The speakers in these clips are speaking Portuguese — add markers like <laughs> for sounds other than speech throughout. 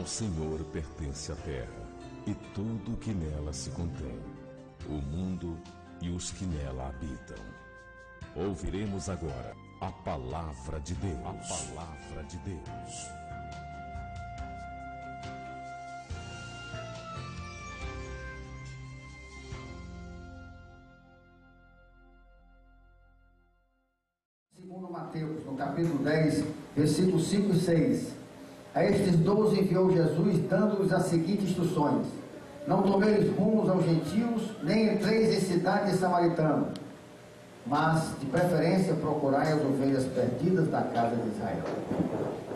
Ao Senhor pertence a terra e tudo que nela se contém, o mundo e os que nela habitam. Ouviremos agora a palavra de Deus. A palavra de Deus. Segundo Mateus, no capítulo 10, versículos 5 e 6. A estes doze enviou Jesus, dando-lhes as seguintes instruções: Não tomeis rumos aos gentios, nem entreis em cidade de samaritano, mas, de preferência, procurai as ovelhas perdidas da casa de Israel.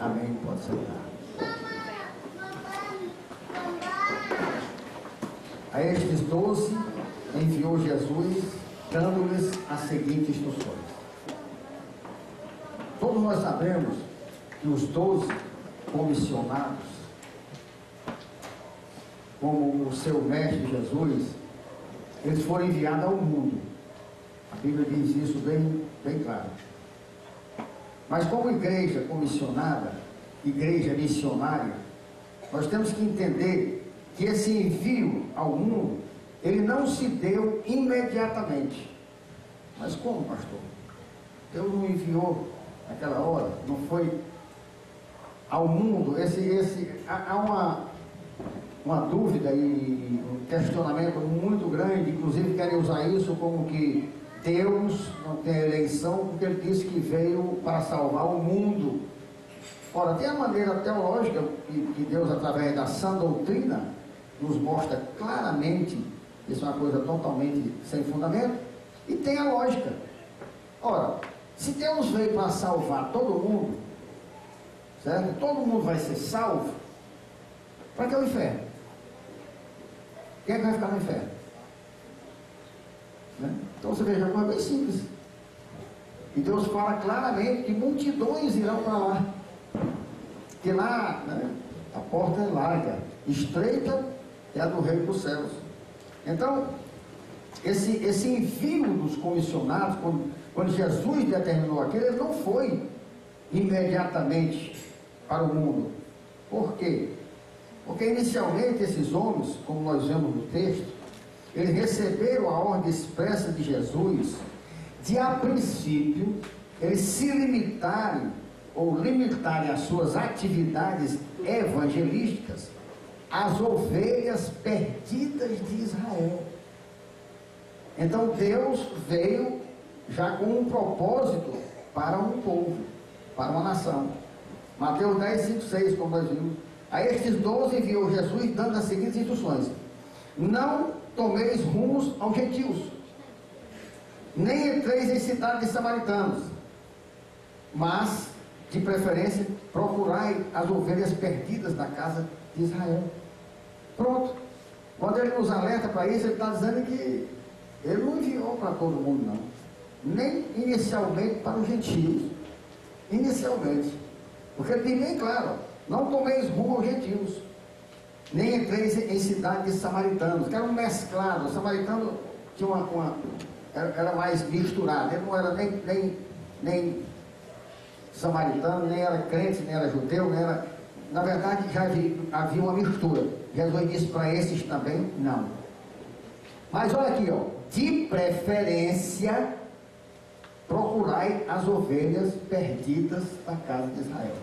Amém. Pode sentar. A estes doze enviou Jesus, dando-lhes as seguintes instruções. Todos nós sabemos que os doze comissionados, como o seu mestre Jesus, eles foram enviados ao mundo. A Bíblia diz isso bem, bem claro. Mas como igreja comissionada, igreja missionária, nós temos que entender que esse envio ao mundo, ele não se deu imediatamente. Mas como, pastor? Deus não enviou naquela hora, não foi ao mundo, esse, esse, há uma, uma dúvida e um questionamento muito grande, inclusive querem usar isso como que Deus não tem eleição porque ele disse que veio para salvar o mundo. Ora, tem a maneira teológica que, Deus, através da sã doutrina, nos mostra claramente, isso é uma coisa totalmente sem fundamento, e tem a lógica. Ora, se Deus veio para salvar todo mundo, certo? Todo mundo vai ser salvo. Para que o inferno? Quem é que vai ficar no inferno? Né? Então você veja, é uma bem simples. E Deus fala claramente que multidões irão para lá. Que lá né, a porta é larga, estreita é a do reino dos céus. Então, esse, esse envio dos comissionados, quando, quando Jesus determinou aquilo, ele não foi imediatamente para o mundo. Por quê? Porque inicialmente esses homens, como nós vemos no texto, eles receberam a ordem expressa de Jesus de, a princípio, eles se limitarem ou limitarem as suas atividades evangelísticas às ovelhas perdidas de Israel. Então Deus veio já com um propósito para um povo, para uma nação. Mateus 10, 5, 6, como nós vimos. A estes doze enviou Jesus dando as seguintes instruções: Não tomeis rumos aos gentios, nem entreis em cidades de samaritanos, mas, de preferência, procurai as ovelhas perdidas da casa de Israel. Pronto. Quando ele nos alerta para isso, ele está dizendo que ele não enviou para todo mundo, não. Nem inicialmente para os gentios. Inicialmente. Porque ele diz bem claro: não tomeis rumo aos gentios, nem entreis em cidade de samaritanos, que eram mesclados. O samaritano tinha uma, uma era, era, mais misturado, ele não era nem, nem, nem samaritano, nem era crente, nem era judeu, nem era. Na verdade, já havia, havia uma mistura. Jesus disse para esses também não. Mas olha aqui, ó, de preferência procurai as ovelhas perdidas da casa de Israel.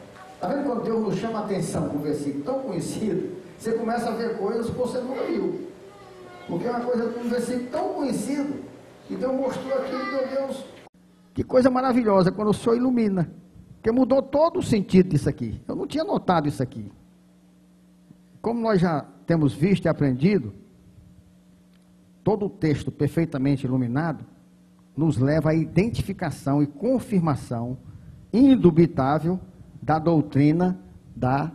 Está vendo quando Deus nos chama a atenção com um versículo tão conhecido, você começa a ver coisas que você nunca viu. Porque é uma coisa, um versículo tão conhecido, que Deus mostrou aqui, meu Deus. Que coisa maravilhosa quando o Senhor ilumina. Porque mudou todo o sentido disso aqui. Eu não tinha notado isso aqui. Como nós já temos visto e aprendido, todo o texto perfeitamente iluminado nos leva à identificação e confirmação indubitável da doutrina da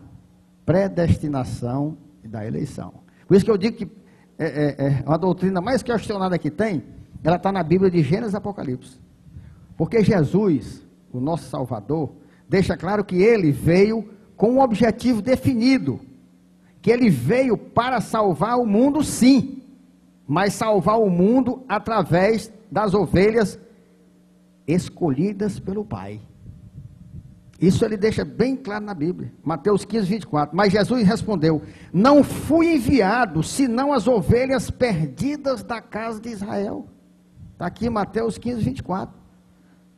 predestinação e da eleição. Por isso que eu digo que é, é, é a doutrina mais questionada que tem, ela está na Bíblia de Gênesis e Apocalipse. Porque Jesus, o nosso Salvador, deixa claro que ele veio com um objetivo definido. Que ele veio para salvar o mundo, sim, mas salvar o mundo através das ovelhas escolhidas pelo Pai. Isso ele deixa bem claro na Bíblia. Mateus 15, 24. Mas Jesus respondeu: Não fui enviado senão as ovelhas perdidas da casa de Israel. Está aqui Mateus 15, 24.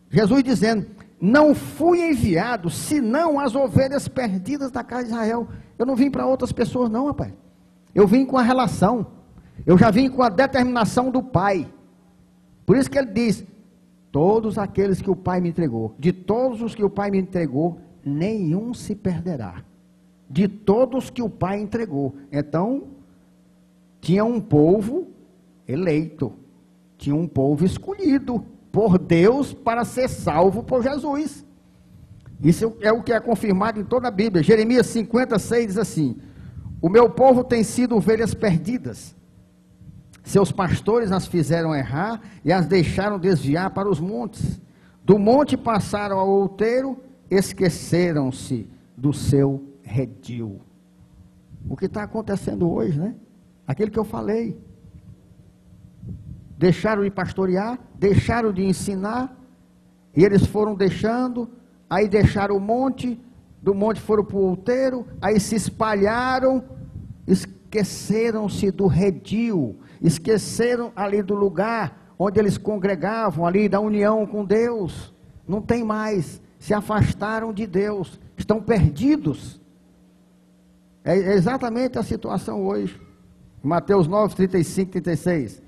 Jesus dizendo: Não fui enviado senão as ovelhas perdidas da casa de Israel. Eu não vim para outras pessoas, não, rapaz. Eu vim com a relação. Eu já vim com a determinação do Pai. Por isso que ele diz: Todos aqueles que o Pai me entregou, de todos os que o Pai me entregou, nenhum se perderá. De todos que o Pai entregou. Então, tinha um povo eleito, tinha um povo escolhido por Deus para ser salvo por Jesus. Isso é o que é confirmado em toda a Bíblia. Jeremias 56 diz assim: O meu povo tem sido ovelhas perdidas seus pastores as fizeram errar e as deixaram desviar para os montes. Do monte passaram ao outeiro, esqueceram-se do seu redil. O que está acontecendo hoje, né? Aquilo que eu falei. Deixaram de pastorear, deixaram de ensinar, e eles foram deixando, aí deixaram o monte, do monte foram para o outeiro, aí se espalharam, esqueceram-se do redil esqueceram ali do lugar onde eles congregavam, ali da união com Deus. Não tem mais, se afastaram de Deus, estão perdidos. É exatamente a situação hoje. Mateus 9, 35, 36.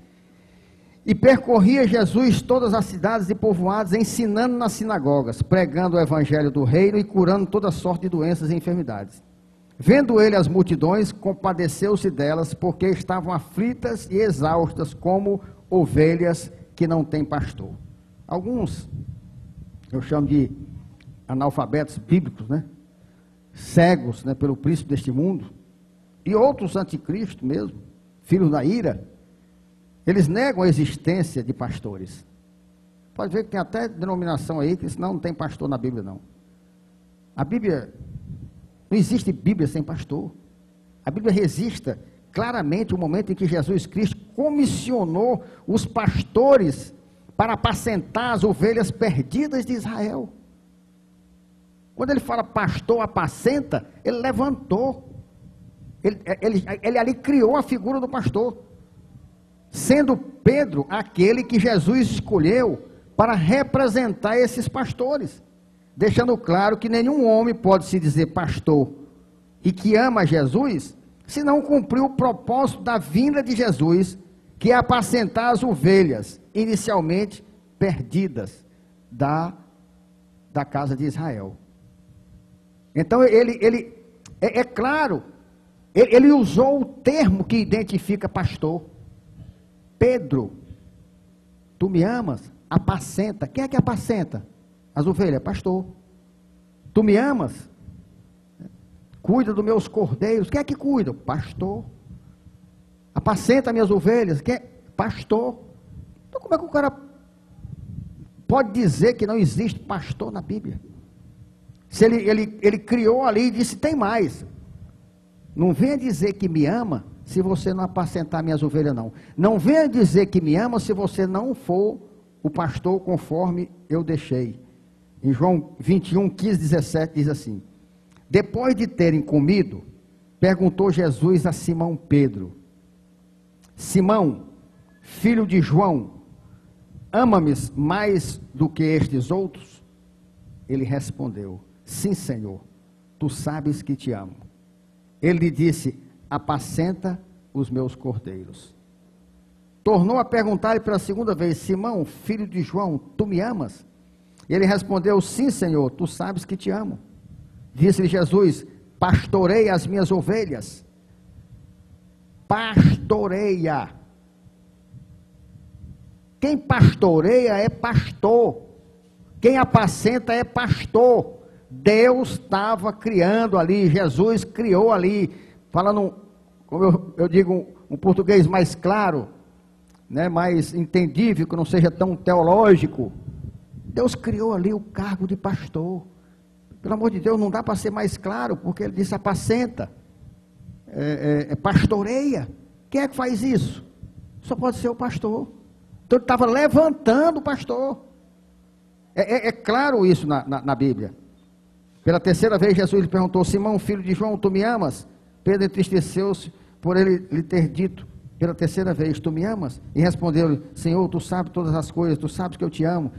E percorria Jesus todas as cidades e povoados, ensinando nas sinagogas, pregando o evangelho do reino e curando toda sorte de doenças e enfermidades. Vendo ele as multidões, compadeceu-se delas, porque estavam aflitas e exaustas, como ovelhas que não têm pastor. Alguns, eu chamo de analfabetos bíblicos, né? Cegos né, pelo príncipe deste mundo, e outros anticristo mesmo, filhos da ira, eles negam a existência de pastores. Pode ver que tem até denominação aí que não, não tem pastor na Bíblia, não. A Bíblia não existe Bíblia sem pastor. A Bíblia resista claramente o momento em que Jesus Cristo comissionou os pastores para apacentar as ovelhas perdidas de Israel. Quando ele fala pastor apacenta, ele levantou. Ele, ele, ele ali criou a figura do pastor. Sendo Pedro aquele que Jesus escolheu para representar esses pastores deixando claro que nenhum homem pode se dizer pastor e que ama Jesus, se não cumprir o propósito da vinda de Jesus, que é apacentar as ovelhas, inicialmente perdidas da, da casa de Israel. Então ele, ele é, é claro, ele, ele usou o termo que identifica pastor. Pedro, tu me amas? Apacenta. Quem é que apacenta? As ovelhas, pastor. Tu me amas? Cuida dos meus cordeiros. Quem é que cuida? Pastor. Apacenta minhas ovelhas. Quem é? Pastor. Então como é que o cara pode dizer que não existe pastor na Bíblia? Se ele, ele, ele criou ali e disse, tem mais. Não venha dizer que me ama se você não apacentar minhas ovelhas, não. Não venha dizer que me ama se você não for o pastor conforme eu deixei. Em João 21, 15, 17 diz assim: Depois de terem comido, perguntou Jesus a Simão Pedro: Simão, filho de João, ama-me mais do que estes outros? Ele respondeu: Sim, Senhor, tu sabes que te amo. Ele lhe disse: Apacenta os meus cordeiros. Tornou a perguntar-lhe pela segunda vez: Simão, filho de João, tu me amas? Ele respondeu: Sim, Senhor, tu sabes que te amo. Disse-lhe Jesus: Pastorei as minhas ovelhas. Pastoreia. Quem pastoreia é pastor. Quem apacenta é pastor. Deus estava criando ali, Jesus criou ali, falando, como eu, eu digo, um, um português mais claro, né, mais entendível, que não seja tão teológico. Deus criou ali o cargo de pastor. Pelo amor de Deus, não dá para ser mais claro, porque ele disse apacenta, é, é, é pastoreia. Quem é que faz isso? Só pode ser o pastor. Então ele estava levantando o pastor. É, é, é, claro isso na, na, na Bíblia. Pela terceira vez, Jesus lhe perguntou: Simão, filho de João, tu me amas? Pedro entristeceu-se por ele lhe ter dito pela terceira vez: Tu me amas? E respondeu-lhe: Senhor, tu sabes todas as coisas, tu sabes que eu te amo.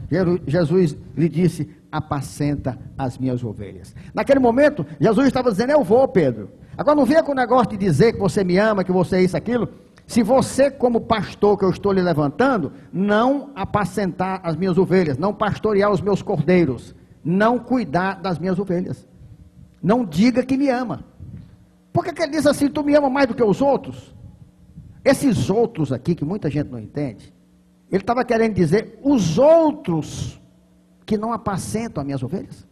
Jesus lhe disse: Apacenta as minhas ovelhas. Naquele momento, Jesus estava dizendo: Eu vou, Pedro. Agora não venha com o negócio de dizer que você me ama, que você é isso, aquilo. Se você, como pastor que eu estou lhe levantando, não apacentar as minhas ovelhas, não pastorear os meus cordeiros, não cuidar das minhas ovelhas, não diga que me ama. Por que, que ele diz assim, tu me ama mais do que os outros? Esses outros aqui, que muita gente não entende, ele estava querendo dizer os outros que não apacentam as minhas ovelhas.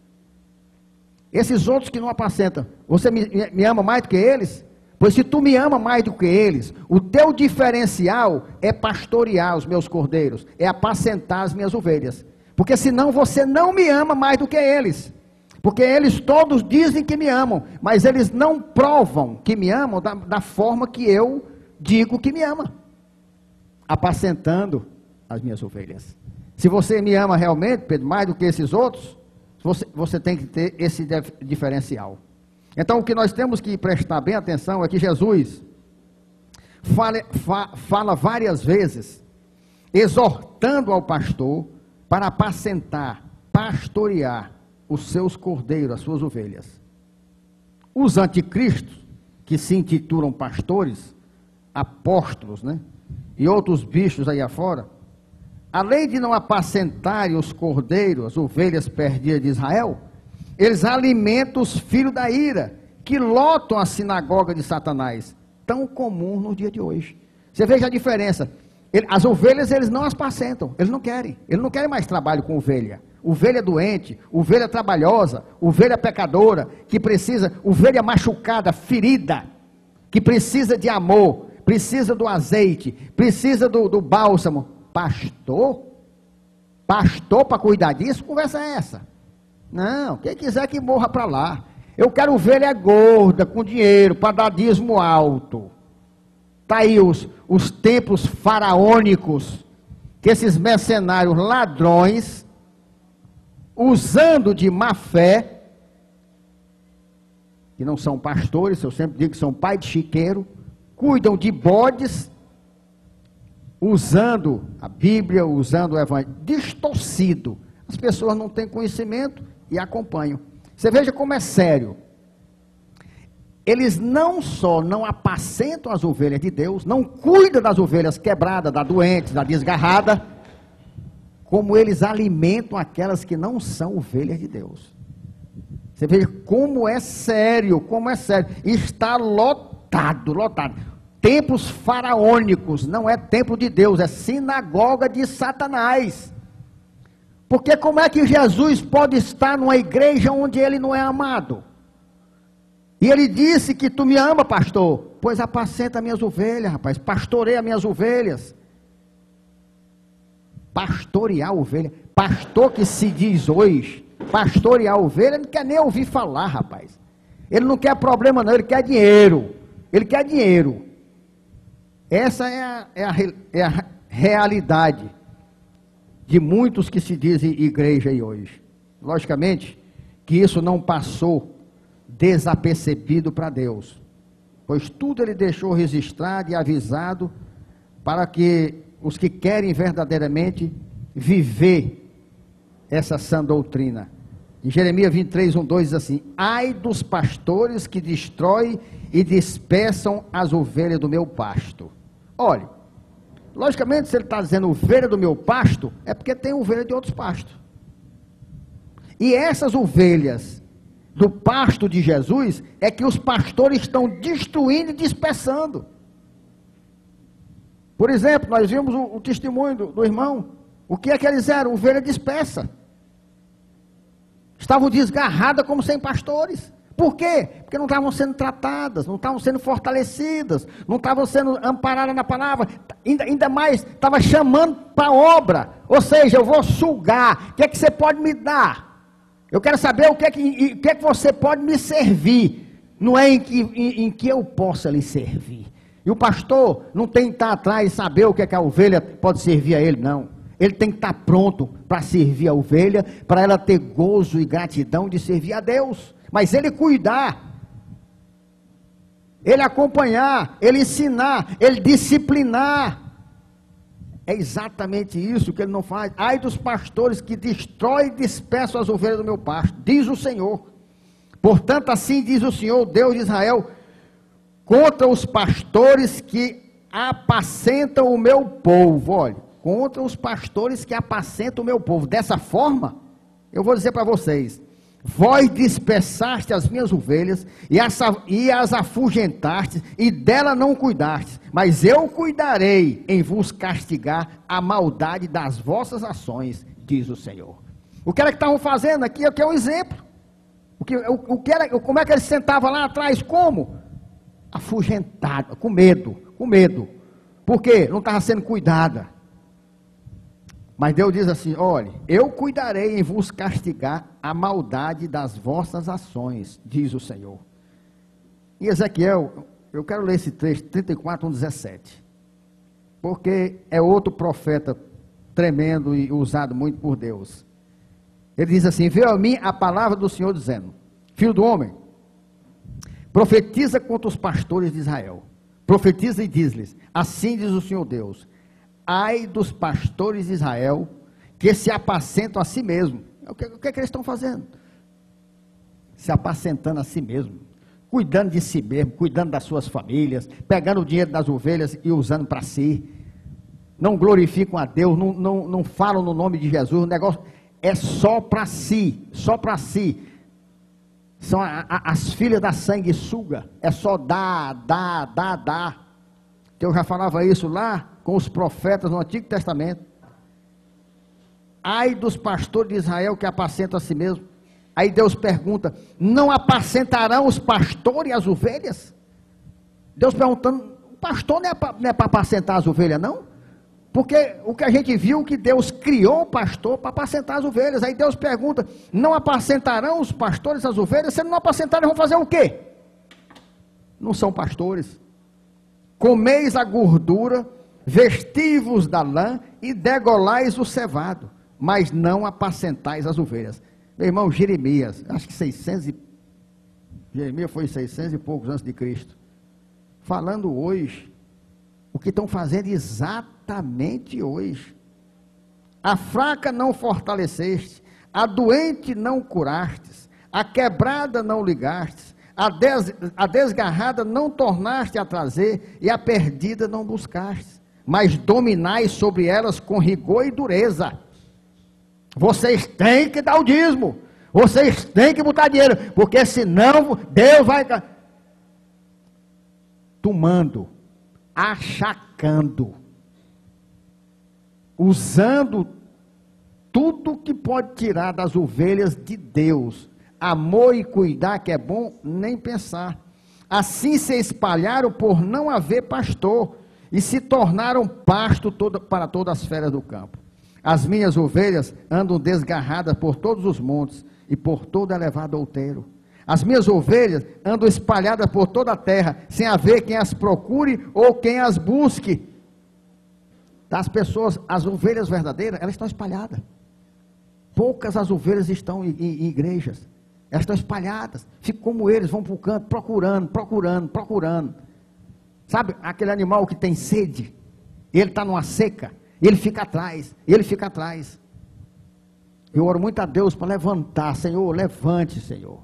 Esses outros que não apacentam, você me, me ama mais do que eles? Pois se tu me ama mais do que eles, o teu diferencial é pastorear os meus cordeiros, é apacentar as minhas ovelhas. Porque senão você não me ama mais do que eles. Porque eles todos dizem que me amam, mas eles não provam que me amam da, da forma que eu digo que me ama, apacentando as minhas ovelhas. Se você me ama realmente, Pedro, mais do que esses outros, você, você tem que ter esse diferencial. Então, o que nós temos que prestar bem atenção é que Jesus fala, fa, fala várias vezes, exortando ao pastor para apacentar, pastorear os seus cordeiros, as suas ovelhas. Os anticristos, que se intitulam pastores, apóstolos, né? E outros bichos aí afora, além de não apacentarem os cordeiros, as ovelhas perdidas de Israel, eles alimentam os filhos da ira, que lotam a sinagoga de Satanás, tão comum no dia de hoje. Você veja a diferença. as ovelhas, eles não as apacentam, eles não querem. Eles não querem mais trabalho com ovelha. Ovelha doente, ovelha trabalhosa, ovelha pecadora, que precisa, ovelha machucada, ferida, que precisa de amor, precisa do azeite, precisa do, do bálsamo. Pastor? Pastor para cuidar disso? Conversa é essa? Não, quem quiser que morra para lá. Eu quero ovelha gorda, com dinheiro, para dar dízimo alto. Está aí os, os templos faraônicos, que esses mercenários ladrões, usando de má fé, que não são pastores, eu sempre digo que são pai de chiqueiro, cuidam de bodes, usando a Bíblia, usando o Evangelho, distorcido. As pessoas não têm conhecimento e acompanham. Você veja como é sério. Eles não só não apacentam as ovelhas de Deus, não cuidam das ovelhas quebradas, da doente, da desgarrada, como eles alimentam aquelas que não são ovelhas de Deus. Você veja como é sério, como é sério. Está lotado, lotado templos faraônicos, não é templo de Deus, é sinagoga de Satanás. Porque como é que Jesus pode estar numa igreja onde ele não é amado? E ele disse que tu me ama, pastor. Pois apacenta minhas ovelhas, rapaz. Pastoreia minhas ovelhas. Pastorear ovelha. Pastor que se diz hoje, pastorear ovelha, não quer nem ouvir falar, rapaz. Ele não quer problema, não, ele quer dinheiro. Ele quer dinheiro. Essa é a, é a, é a realidade de muitos que se dizem igreja aí hoje. Logicamente que isso não passou desapercebido para Deus, pois tudo ele deixou registrado e avisado para que os que querem verdadeiramente viver essa sã doutrina. Em Jeremias 23, 1, 2 diz assim: Ai dos pastores que destroem e dispersam as ovelhas do meu pasto. Olhe, logicamente, se ele está dizendo ovelha do meu pasto, é porque tem ovelha de outros pastos. E essas ovelhas do pasto de Jesus é que os pastores estão destruindo e dispersando. Por exemplo, nós vimos o, o testemunho do, do, irmão. O que é que eles eram? Ovelha dispersa. Estavam desgarradas como sem pastores. Por quê? Porque não estavam sendo tratadas, não estavam sendo fortalecidas, não estavam sendo amparadas na palavra, ainda, ainda mais, estava chamando para a obra. Ou seja, eu vou sugar. O que é que você pode me dar? Eu quero saber o que é que, o que, é que você pode me servir. Não é em que, em, em que eu possa lhe servir. E o pastor não tem que estar atrás e saber o que, é que a ovelha pode servir a ele, não. ele tem que estar pronto para servir a ovelha, para ela ter gozo e gratidão de servir a Deus. Mas ele cuidar, ele acompanhar, ele ensinar, ele disciplinar. É exatamente isso que ele não faz. Ai dos pastores que destrói e dispersam as ovelhas do meu pasto, diz o Senhor. Portanto, assim diz o Senhor, Deus de Israel, contra os pastores que apacentam o meu povo. Olha, contra os pastores que apacentam o meu povo. Dessa forma, eu vou dizer para vocês: Vós dispersaste as minhas ovelhas e as, e as afugentaste, e dela não cuidaste, mas eu cuidarei em vos castigar a maldade das vossas ações, diz o Senhor. O que era que estavam fazendo aqui? Aqui é um exemplo. O que, o, o que era, como é que ele sentava lá atrás? Como? Afugentado, com medo, com medo. Por quê? Não estava sendo cuidada. Mas Deus diz assim: olhe, eu cuidarei em vos castigar a maldade das vossas ações, diz o Senhor. E Ezequiel, eu quero ler esse trecho, 34, 1, 17. Porque é outro profeta tremendo e usado muito por Deus. Ele diz assim: Veio a mim a palavra do Senhor dizendo: Filho do homem, profetiza contra os pastores de Israel. Profetiza e diz-lhes: Assim diz o Senhor Deus: Ai dos pastores de Israel que se apacentam a si mesmo. O que, o que, é que eles estão fazendo? Se apacentando a si mesmo, cuidando de si mesmo, cuidando das suas famílias, pegando o dinheiro das ovelhas e usando para si. Não glorificam a Deus, não, não, não falam no nome de Jesus. O negócio é só para si, só para si. São a, a, as filhas da sanguessuga. É só dar, dar, dar, dar. Eu já falava isso lá com os profetas no Antigo Testamento. Ai dos pastores de Israel que apacentam a si mesmo. Aí Deus pergunta: Não apacentarão os pastores as ovelhas? Deus perguntando: O pastor não é para é apacentar as ovelhas, não? Porque o que a gente viu que Deus criou o pastor para apacentar as ovelhas. Aí Deus pergunta: Não apacentarão os pastores as ovelhas? Se não apacentarem, vão fazer o quê? Não são pastores. Comeis a gordura vestivos da lã e degolais o cevado, mas não apacentais as ovelhas. Meu irmão Jeremias, acho que 600 e... Jeremias foi 600 e poucos antes de Cristo. Falando hoje, o que estão fazendo exatamente hoje. A fraca não fortaleceste, a doente não curastes, a quebrada não ligastes, a, des, a desgarrada não tornaste a trazer, e a perdida não buscaste mas dominai sobre elas com rigor e dureza. Vocês têm que dar o dízimo. Vocês têm que botar dinheiro, porque senão Deus vai tomando, achacando, usando tudo que pode tirar das ovelhas de Deus. Amor e cuidar que é bom, nem pensar. Assim se espalharam por não haver pastor e se tornaram pasto todo, para todas as feras do campo. As minhas ovelhas andam desgarradas por todos os montes e por todo elevado outeiro. As minhas ovelhas andam espalhadas por toda a terra, sem haver quem as procure ou quem as busque. As pessoas, as ovelhas verdadeiras, elas estão espalhadas. Poucas as ovelhas estão em, em, em igrejas. Elas estão espalhadas. Ficam como eles, vão para o canto procurando, procurando, procurando. Sabe aquele animal que tem sede? Ele está numa seca, ele fica atrás, ele fica atrás. Eu oro muito a Deus para levantar, Senhor, levante, Senhor,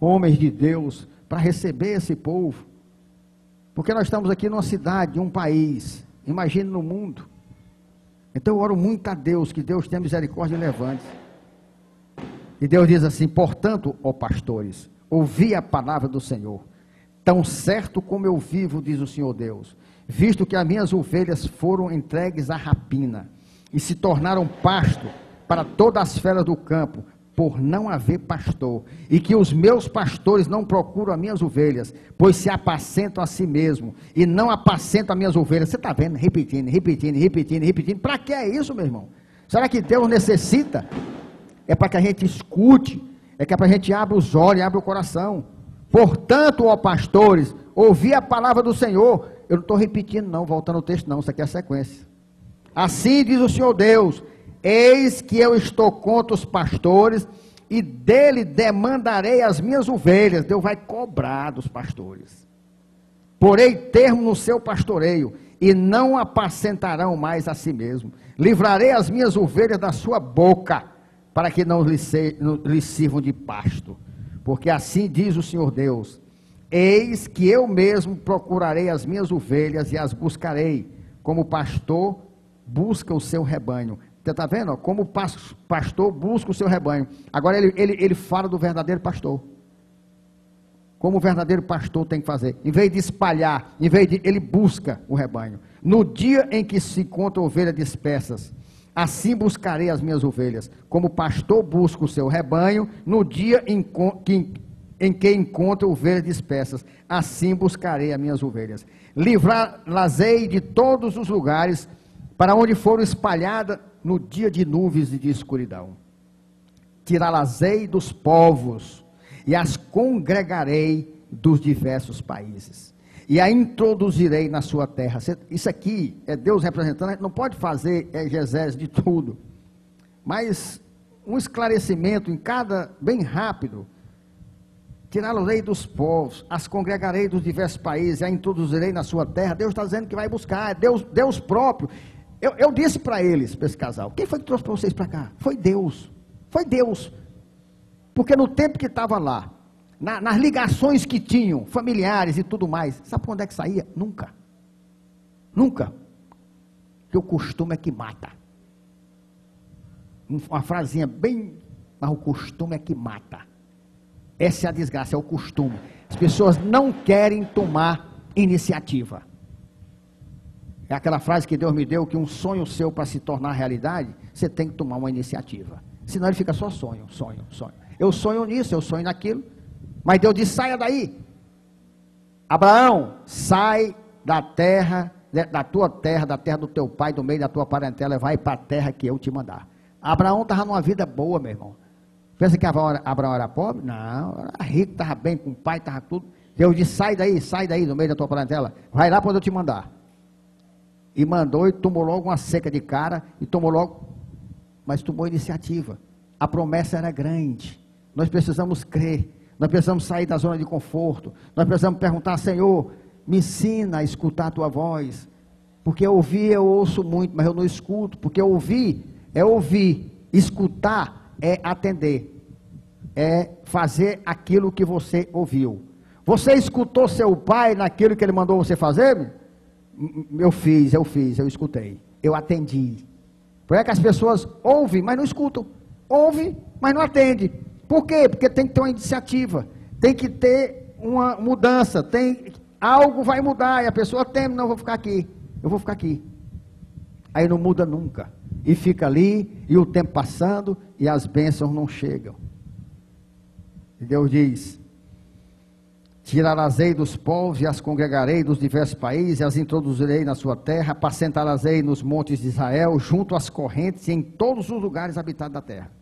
homens de Deus, para receber esse povo. Porque nós estamos aqui numa cidade, um país, imagine no mundo. Então eu oro muito a Deus, que Deus tenha misericórdia e levante. E Deus diz assim: portanto, ó pastores, ouvi a palavra do Senhor Tão certo como eu vivo, diz o Senhor Deus, visto que as minhas ovelhas foram entregues à rapina e se tornaram pasto para todas as feras do campo, por não haver pastor, e que os meus pastores não procuram as minhas ovelhas, pois se apacentam a si mesmo, e não apacentam as minhas ovelhas. Você está vendo? Repetindo, repetindo, repetindo, repetindo. Para que é isso, meu irmão? Será que Deus necessita? É para que a gente escute, é que é para a gente abra os olhos, abra o coração. Portanto, ó pastores, ouvi a palavra do Senhor. Eu não estou repetindo, não, voltando ao texto, não. Isso aqui é a sequência. Assim diz o Senhor Deus: Eis que eu estou contra os pastores e dele demandarei as minhas ovelhas. Deus vai cobrar dos pastores. Porei termo no seu pastoreio e não apacentarão mais a si mesmo. Livrarei as minhas ovelhas da sua boca, para que não lhes, sirvam de pasto. Porque assim diz o Senhor Deus: Eis que eu mesmo procurarei as minhas ovelhas e as buscarei, como pastor busca o seu rebanho. Você está vendo? Como pastor busca o seu rebanho. Agora ele, ele, ele fala do verdadeiro pastor. Como o verdadeiro pastor tem que fazer. Em vez de espalhar, em vez de. Ele busca o rebanho. No dia em que se encontram ovelhas dispersas, assim buscarei as minhas ovelhas. Como o pastor busca o seu rebanho, no dia em que, em que encontro ovelhas dispersas, assim buscarei as minhas ovelhas. Livrar-las-ei de todos os lugares para onde foram espalhadas no dia de nuvens e de escuridão. Tirá-las-ei dos povos e as congregarei dos diversos países. E a introduzirei na sua terra. Isso aqui é Deus representando, a gente não pode fazer exegese de tudo. Mas um esclarecimento em cada, bem rápido. Tirá-los-ei dos povos, as congregarei dos diversos países, a introduzirei na sua terra. Deus está dizendo que vai buscar, é Deus, Deus próprio. Eu, eu disse para eles, para esse casal, quem foi que trouxe para vocês para cá? Foi Deus. Foi Deus. Porque no tempo que estava lá, na, nas ligações que tinham, familiares e tudo mais, sabe quando é que saía? Nunca. Nunca. Que o costume é que mata. Uma frasinha bem, mas o costume é que mata. Essa é a desgraça, é o costume. As pessoas não querem tomar iniciativa. É aquela frase que Deus me deu, que um sonho seu para se tornar realidade, você tem que tomar uma iniciativa. Senão ele fica só sonho, sonho, sonho. Eu sonho nisso, eu sonho naquilo. Mas Deus disse, saia daí. Abraão, sai da terra, da tua terra, da terra do teu pai, do meio da tua parentela, vai para a terra que eu te mandar. Abraão estava numa vida boa, meu irmão. Pensa que Abraão era pobre? Não, era rico, estava bem com o pai, estava tudo. Deus disse, sai daí, sai daí, do meio da tua parentela. Vai lá para eu te mandar e mandou e tomou logo uma seca de cara e tomou logo, mas tomou iniciativa. A promessa era grande. Nós precisamos crer, nós precisamos sair da zona de conforto, nós precisamos perguntar, Senhor, me ensina a escutar a tua voz. Porque ouvir eu ouço muito, mas eu não escuto. Porque ouvir é ouvir, escutar é atender, é fazer aquilo que você ouviu. Você escutou seu pai naquilo que ele mandou você fazer? Eu fiz, eu fiz, eu escutei, eu atendi. Por é que as pessoas ouvem, mas não escutam. Ouve, mas não atende. Por quê? Porque tem que ter uma iniciativa, tem que ter uma mudança, tem algo vai mudar e a pessoa teme, não vou ficar aqui, eu vou ficar aqui. Aí não muda nunca. E fica ali, e o tempo passando, e as bênçãos não chegam. E Deus diz: Tirarás-ei dos povos e as congregarei dos diversos países, e as introduzirei na sua terra, apacentarás-ei nos montes de Israel, junto às correntes e em todos os lugares habitados da terra.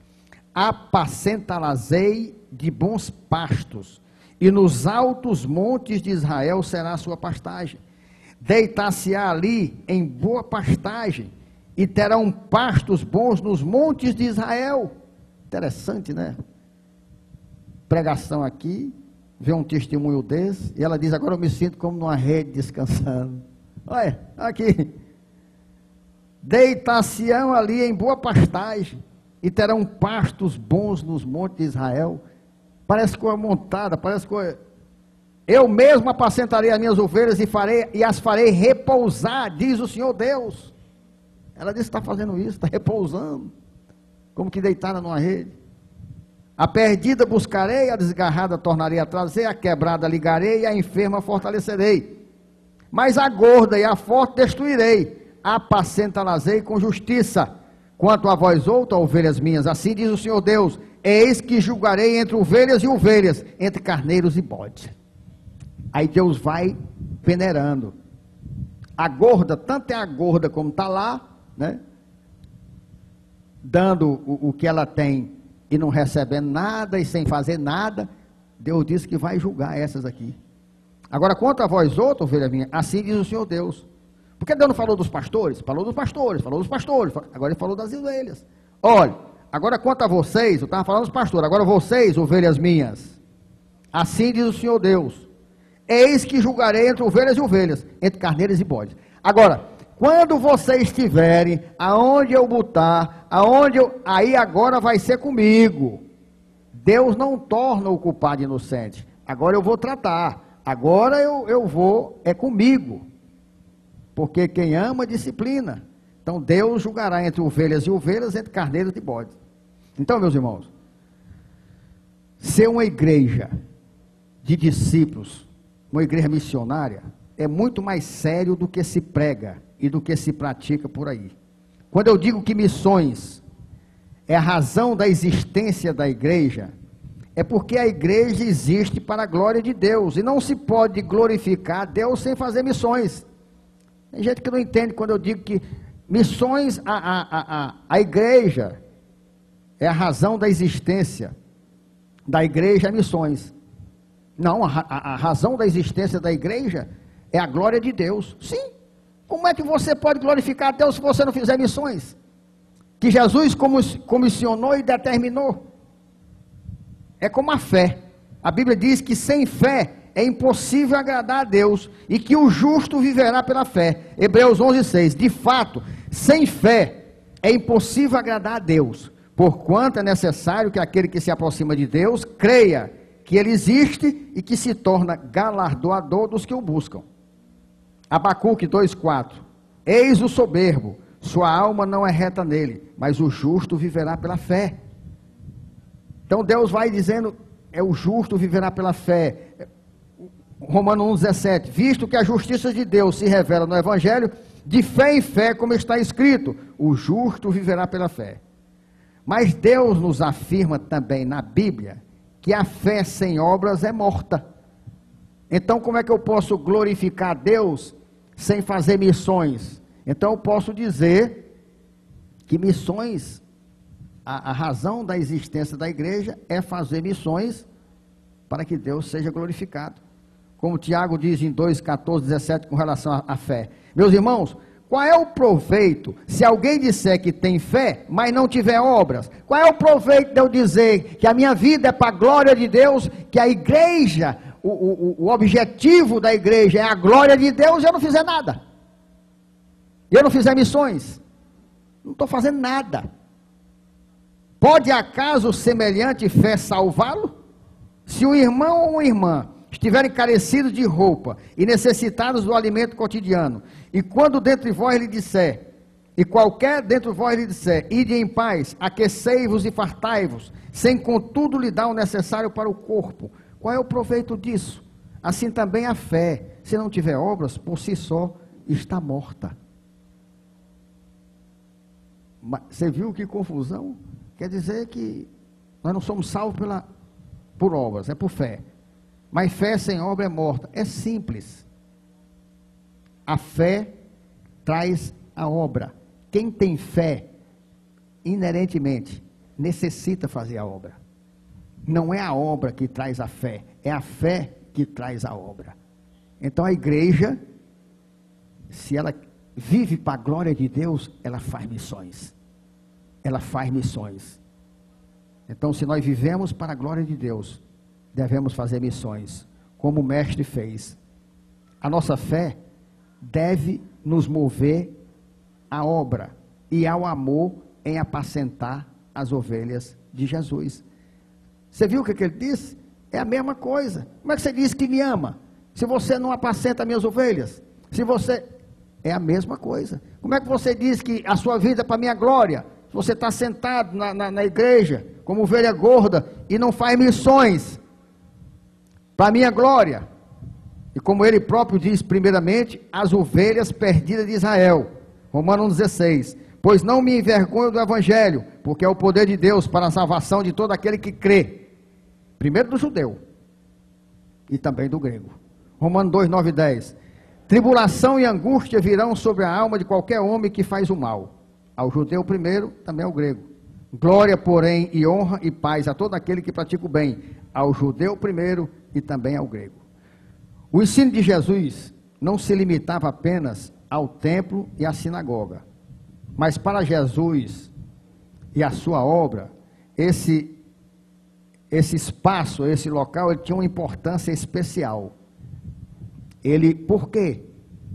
Apacentarás-ei de bons pastos, e nos altos montes de Israel será a sua pastagem. Deitar-se-á ali em boa pastagem, e terão pastos bons nos montes de Israel. Interessante, né? Pregação aqui, vê um testemunho desse, e ela diz, agora eu me sinto como numa rede descansando. <laughs> Olha, aqui. Deitar-se-ão ali em boa pastagem, e terão pastos bons nos montes de Israel. Parece coisa montada, parece coisa. Eu mesmo apacentarei as minhas ovelhas e, farei, e as farei repousar, diz o Senhor Deus. Ela disse está fazendo isso, está repousando, como que deitada numa rede. A perdida buscarei, a desgarrada tornarei a trazer, a quebrada ligarei a enferma fortalecerei. Mas a gorda e a forte destruirei, apacenta-las-ei com justiça. Quanto a vós outra, ovelhas minhas, assim diz o Senhor Deus: Eis que julgarei entre ovelhas e ovelhas, entre carneiros e bodes. Aí Deus vai peneirando. A gorda, tanto é a gorda como está lá, né? Dando o, o que ela tem e não recebendo nada e sem fazer nada, Deus disse que vai julgar essas aqui. Agora, quanto a vós outros, ovelha minha, assim diz o Senhor Deus: Porque Deus não falou dos pastores? Falou dos pastores, falou dos pastores. Agora ele falou das ovelhas. Olha, agora quanto a vocês, eu estava falando dos pastores, agora vocês, ovelhas minhas. Assim diz o Senhor Deus. Eis que julgarei entre ovelhas e ovelhas, entre carneiras e bodes. Agora, quando vocês estiverem, aonde eu botar, aonde eu. Aí agora vai ser comigo. Deus não torna o culpado inocente. Agora eu vou tratar. Agora eu, eu vou, é comigo. Porque quem ama, disciplina. Então Deus julgará entre ovelhas e ovelhas, entre carneiros e bodes. Então, meus irmãos, ser uma igreja de discípulos, uma igreja missionária, é muito mais sério do que se prega e do que se pratica por aí. Quando eu digo que missões é a razão da existência da igreja, é porque a igreja existe para a glória de Deus e não se pode glorificar Deus sem fazer missões. Tem gente que não entende quando eu digo que missões, a, a, a, a igreja é a razão da existência da igreja, é missões. Não, a, a, a razão da existência da igreja é a glória de Deus. Sim. Como é que você pode glorificar a Deus se você não fizer missões? Que Jesus comissionou e determinou. É como a fé. A Bíblia diz que sem fé é impossível agradar a Deus e que o justo viverá pela fé. Hebreus 11:6. De fato, sem fé é impossível agradar a Deus, porquanto é necessário que aquele que se aproxima de Deus creia que ele existe e que se torna galardoador dos que o buscam. Abacuque 2:4. Eis o soberbo, sua alma não é reta nele, mas o justo viverá pela fé. Então Deus vai dizendo, é o justo viverá pela fé. Romano 1,17, visto que a justiça de Deus se revela no Evangelho, de fé em fé, como está escrito, o justo viverá pela fé. Mas Deus nos afirma também na Bíblia que a fé sem obras é morta. Então, como é que eu posso glorificar Deus sem fazer missões? Então, eu posso dizer que missões, a, a razão da existência da igreja é fazer missões para que Deus seja glorificado como Tiago diz em 2, 14, 17, com relação à fé. Meus irmãos, qual é o proveito se alguém disser que tem fé, mas não tiver obras? Qual é o proveito de eu dizer que a minha vida é para a glória de Deus, que a igreja, o, o, o objetivo da igreja é a glória de Deus e eu não fizer nada? Eu não fizer missões? Não estou fazendo nada. Pode acaso semelhante fé salvá-lo? Se o irmão ou uma irmã estiverem carecidos de roupa e necessitados do alimento cotidiano, e quando dentre vós lhe disser, e qualquer dentre vós lhe disser, ide em paz, aquecei-vos e fartai-vos, sem contudo lhe dar o necessário para o corpo, qual é o proveito disso? Assim também a fé, se não tiver obras, por si só está morta. Você viu que confusão? Quer dizer que nós não somos salvos pela, por obras, é por fé. Mas fé sem obra é morta. É simples. A fé traz a obra. Quem tem fé, inerentemente, necessita fazer a obra. Não é a obra que traz a fé, é a fé que traz a obra. Então a igreja, se ela vive para a glória de Deus, ela faz missões. Ela faz missões. Então, se nós vivemos para a glória de Deus, devemos fazer missões, como o Mestre fez. A nossa fé deve nos mover à obra e ao amor em apacentar as ovelhas de Jesus. Você viu o que, ele disse? É a mesma coisa. Como é que você diz que me ama? Se você não apacenta minhas ovelhas? Se você. É a mesma coisa. Como é que você diz que a sua vida é para minha glória? Se você está sentado na, na, na igreja, como ovelha gorda, e não faz missões, para minha glória. E como ele próprio diz, primeiramente, as ovelhas perdidas de Israel. Romanos 16. Pois não me envergonho do evangelho, porque é o poder de Deus para a salvação de todo aquele que crê. Primeiro do judeu e também do grego. Romanos 2, 9 e 10. Tribulação e angústia virão sobre a alma de qualquer homem que faz o mal. Ao judeu primeiro, também ao grego. Glória, porém, e honra e paz a todo aquele que pratica o bem, ao judeu primeiro e também ao grego. O ensino de Jesus não se limitava apenas ao templo e à sinagoga. Mas para Jesus e a sua obra, esse, esse espaço, esse local, ele tinha uma importância especial. Ele, por quê?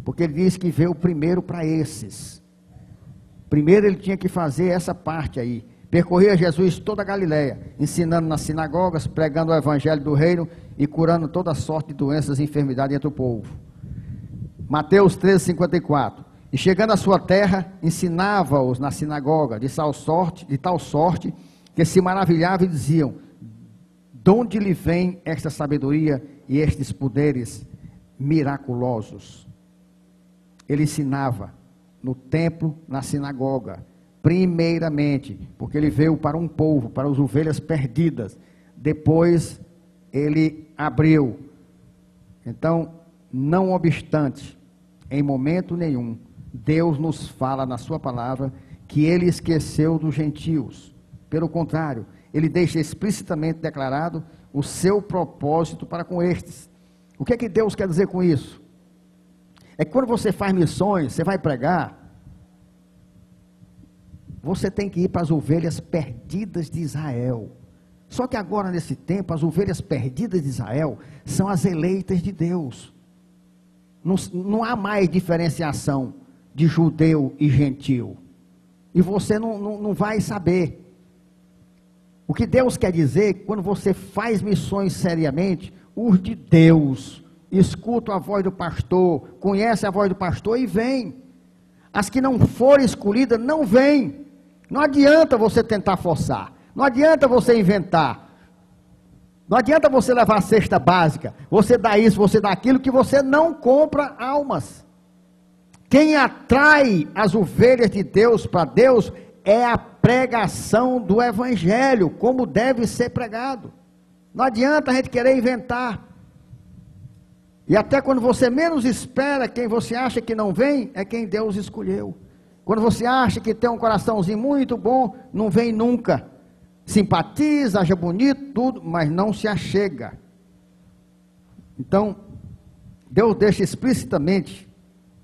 Porque ele diz que veio primeiro para esses. Primeiro ele tinha que fazer essa parte aí. Percorria Jesus toda a Galiléia, ensinando nas sinagogas, pregando o evangelho do reino e curando toda sorte de doenças e enfermidades entre o povo. Mateus 13, 54. E chegando à sua terra, ensinava-os na sinagoga, de tal sorte, de tal sorte que se maravilhavam e diziam: De onde lhe vem esta sabedoria e estes poderes miraculosos? Ele ensinava no templo, na sinagoga, primeiramente, porque ele veio para um povo, para as ovelhas perdidas. Depois ele abriu. Então, não obstante, em momento nenhum, Deus nos fala na sua palavra que ele esqueceu dos gentios. Pelo contrário, ele deixa explicitamente declarado o seu propósito para com estes. O que é que Deus quer dizer com isso? É que quando você faz missões, você vai pregar, você tem que ir para as ovelhas perdidas de Israel. Só que agora, nesse tempo, as ovelhas perdidas de Israel são as eleitas de Deus. Não, não há mais diferenciação de judeu e gentil. E você não, não, não vai saber. O que Deus quer dizer, quando você faz missões seriamente, os de Deus, escuta a voz do pastor, conhece a voz do pastor e vem. As que não forem escolhidas, não vêm. Não adianta você tentar forçar. Não adianta você inventar. Não adianta você levar a cesta básica. Você dá isso, você dá aquilo, que você não compra almas. Quem atrai as ovelhas de Deus para Deus é a pregação do Evangelho, como deve ser pregado. Não adianta a gente querer inventar. E até quando você menos espera, quem você acha que não vem, é quem Deus escolheu. Quando você acha que tem um coraçãozinho muito bom, não vem nunca. Simpatiza, acha bonito, tudo, mas não se achega. Então, Deus deixa explicitamente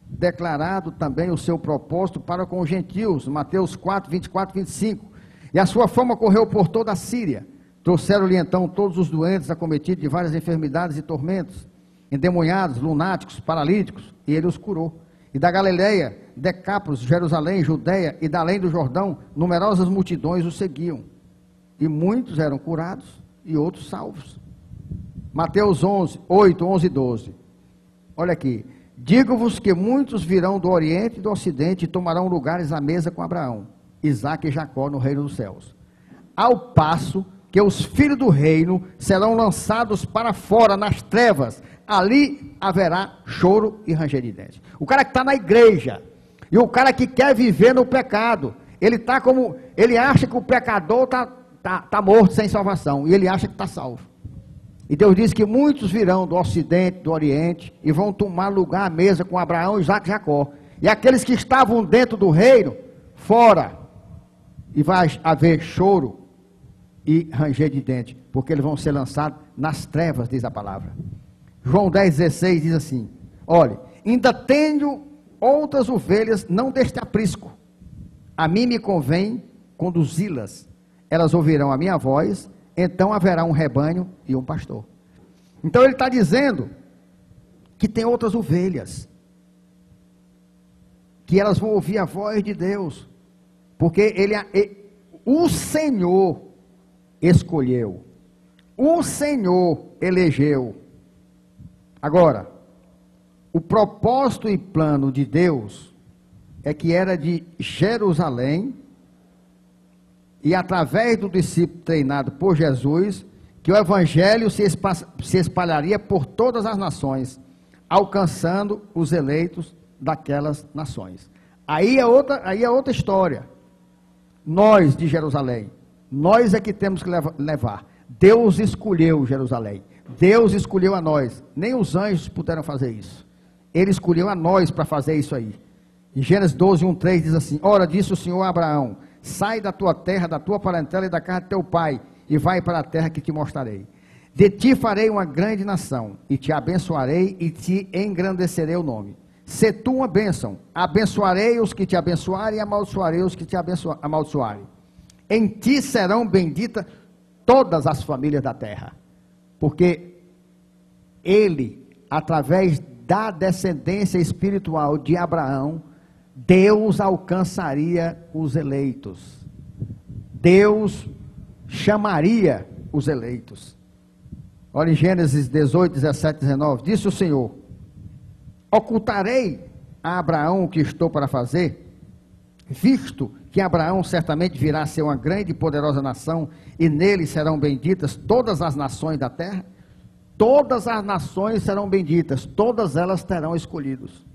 declarado também o seu propósito para com os gentios, Mateus 4, 24, 25. E a sua fama correu por toda a Síria. Trouxeram-lhe então todos os doentes acometidos de várias enfermidades e tormentos endemoniados, lunáticos, paralíticos, e ele os curou. E da Galileia, Decápolis, Jerusalém, Judéia e da além do Jordão, numerosas multidões o seguiam. E muitos eram curados e outros salvos. Mateus 11, 8, 11 e 12. Olha aqui. Digo-vos que muitos virão do Oriente e do Ocidente e tomarão lugares à mesa com Abraão, Isaac e Jacó no reino dos céus. Ao passo que os filhos do reino serão lançados para fora nas trevas, ali haverá choro e ranger de dentes. O cara que está na igreja e o cara que quer viver no pecado, ele está como, ele acha que o pecador está tá, tá morto sem salvação e ele acha que está salvo. E Deus diz que muitos virão do ocidente, do oriente e vão tomar lugar à mesa com Abraão, Isaac e Jacó. E aqueles que estavam dentro do reino, fora. E vai haver choro e ranger de dente, porque eles vão ser lançados nas trevas, diz a palavra. João 10, 16 diz assim: Olhe, ainda tenho outras ovelhas, não deste aprisco. A mim me convém conduzi-las. Elas ouvirão a minha voz, então haverá um rebanho e um pastor. Então ele está dizendo que tem outras ovelhas, que elas vão ouvir a voz de Deus, porque ele, o Senhor escolheu, o Senhor elegeu Agora, o propósito e plano de Deus é que era de Jerusalém e através do discípulo treinado por Jesus, que o evangelho se, espalharia por todas as nações, alcançando os eleitos daquelas nações. Aí é outra, aí é outra história. Nós de Jerusalém, nós é que temos que levar. Deus escolheu Jerusalém. Deus escolheu a nós. Nem os anjos puderam fazer isso. Ele escolheu a nós para fazer isso aí. Em Gênesis 12, 1, 3 diz assim: Ora, disse o Senhor a Abraão: Sai da tua terra, da tua parentela e da casa de teu pai, e vai para a terra que te mostrarei. De ti farei uma grande nação, e te abençoarei e te engrandecerei o nome. Se tu uma bênção, abençoarei os que te abençoarem e amaldiçoarei os que te amaldiçoarem. Em ti serão benditas todas as famílias da terra, porque ele, através da descendência espiritual de Abraão, Deus alcançaria os eleitos. Deus chamaria os eleitos. Olha em Gênesis 18, 17, 19. Disse o Senhor: Ocultarei a Abraão o que estou para fazer, visto que Abraão certamente virá a ser uma grande e poderosa nação, e nele serão benditas todas as nações da terra. Todas as nações serão benditas, todas elas terão escolhidos.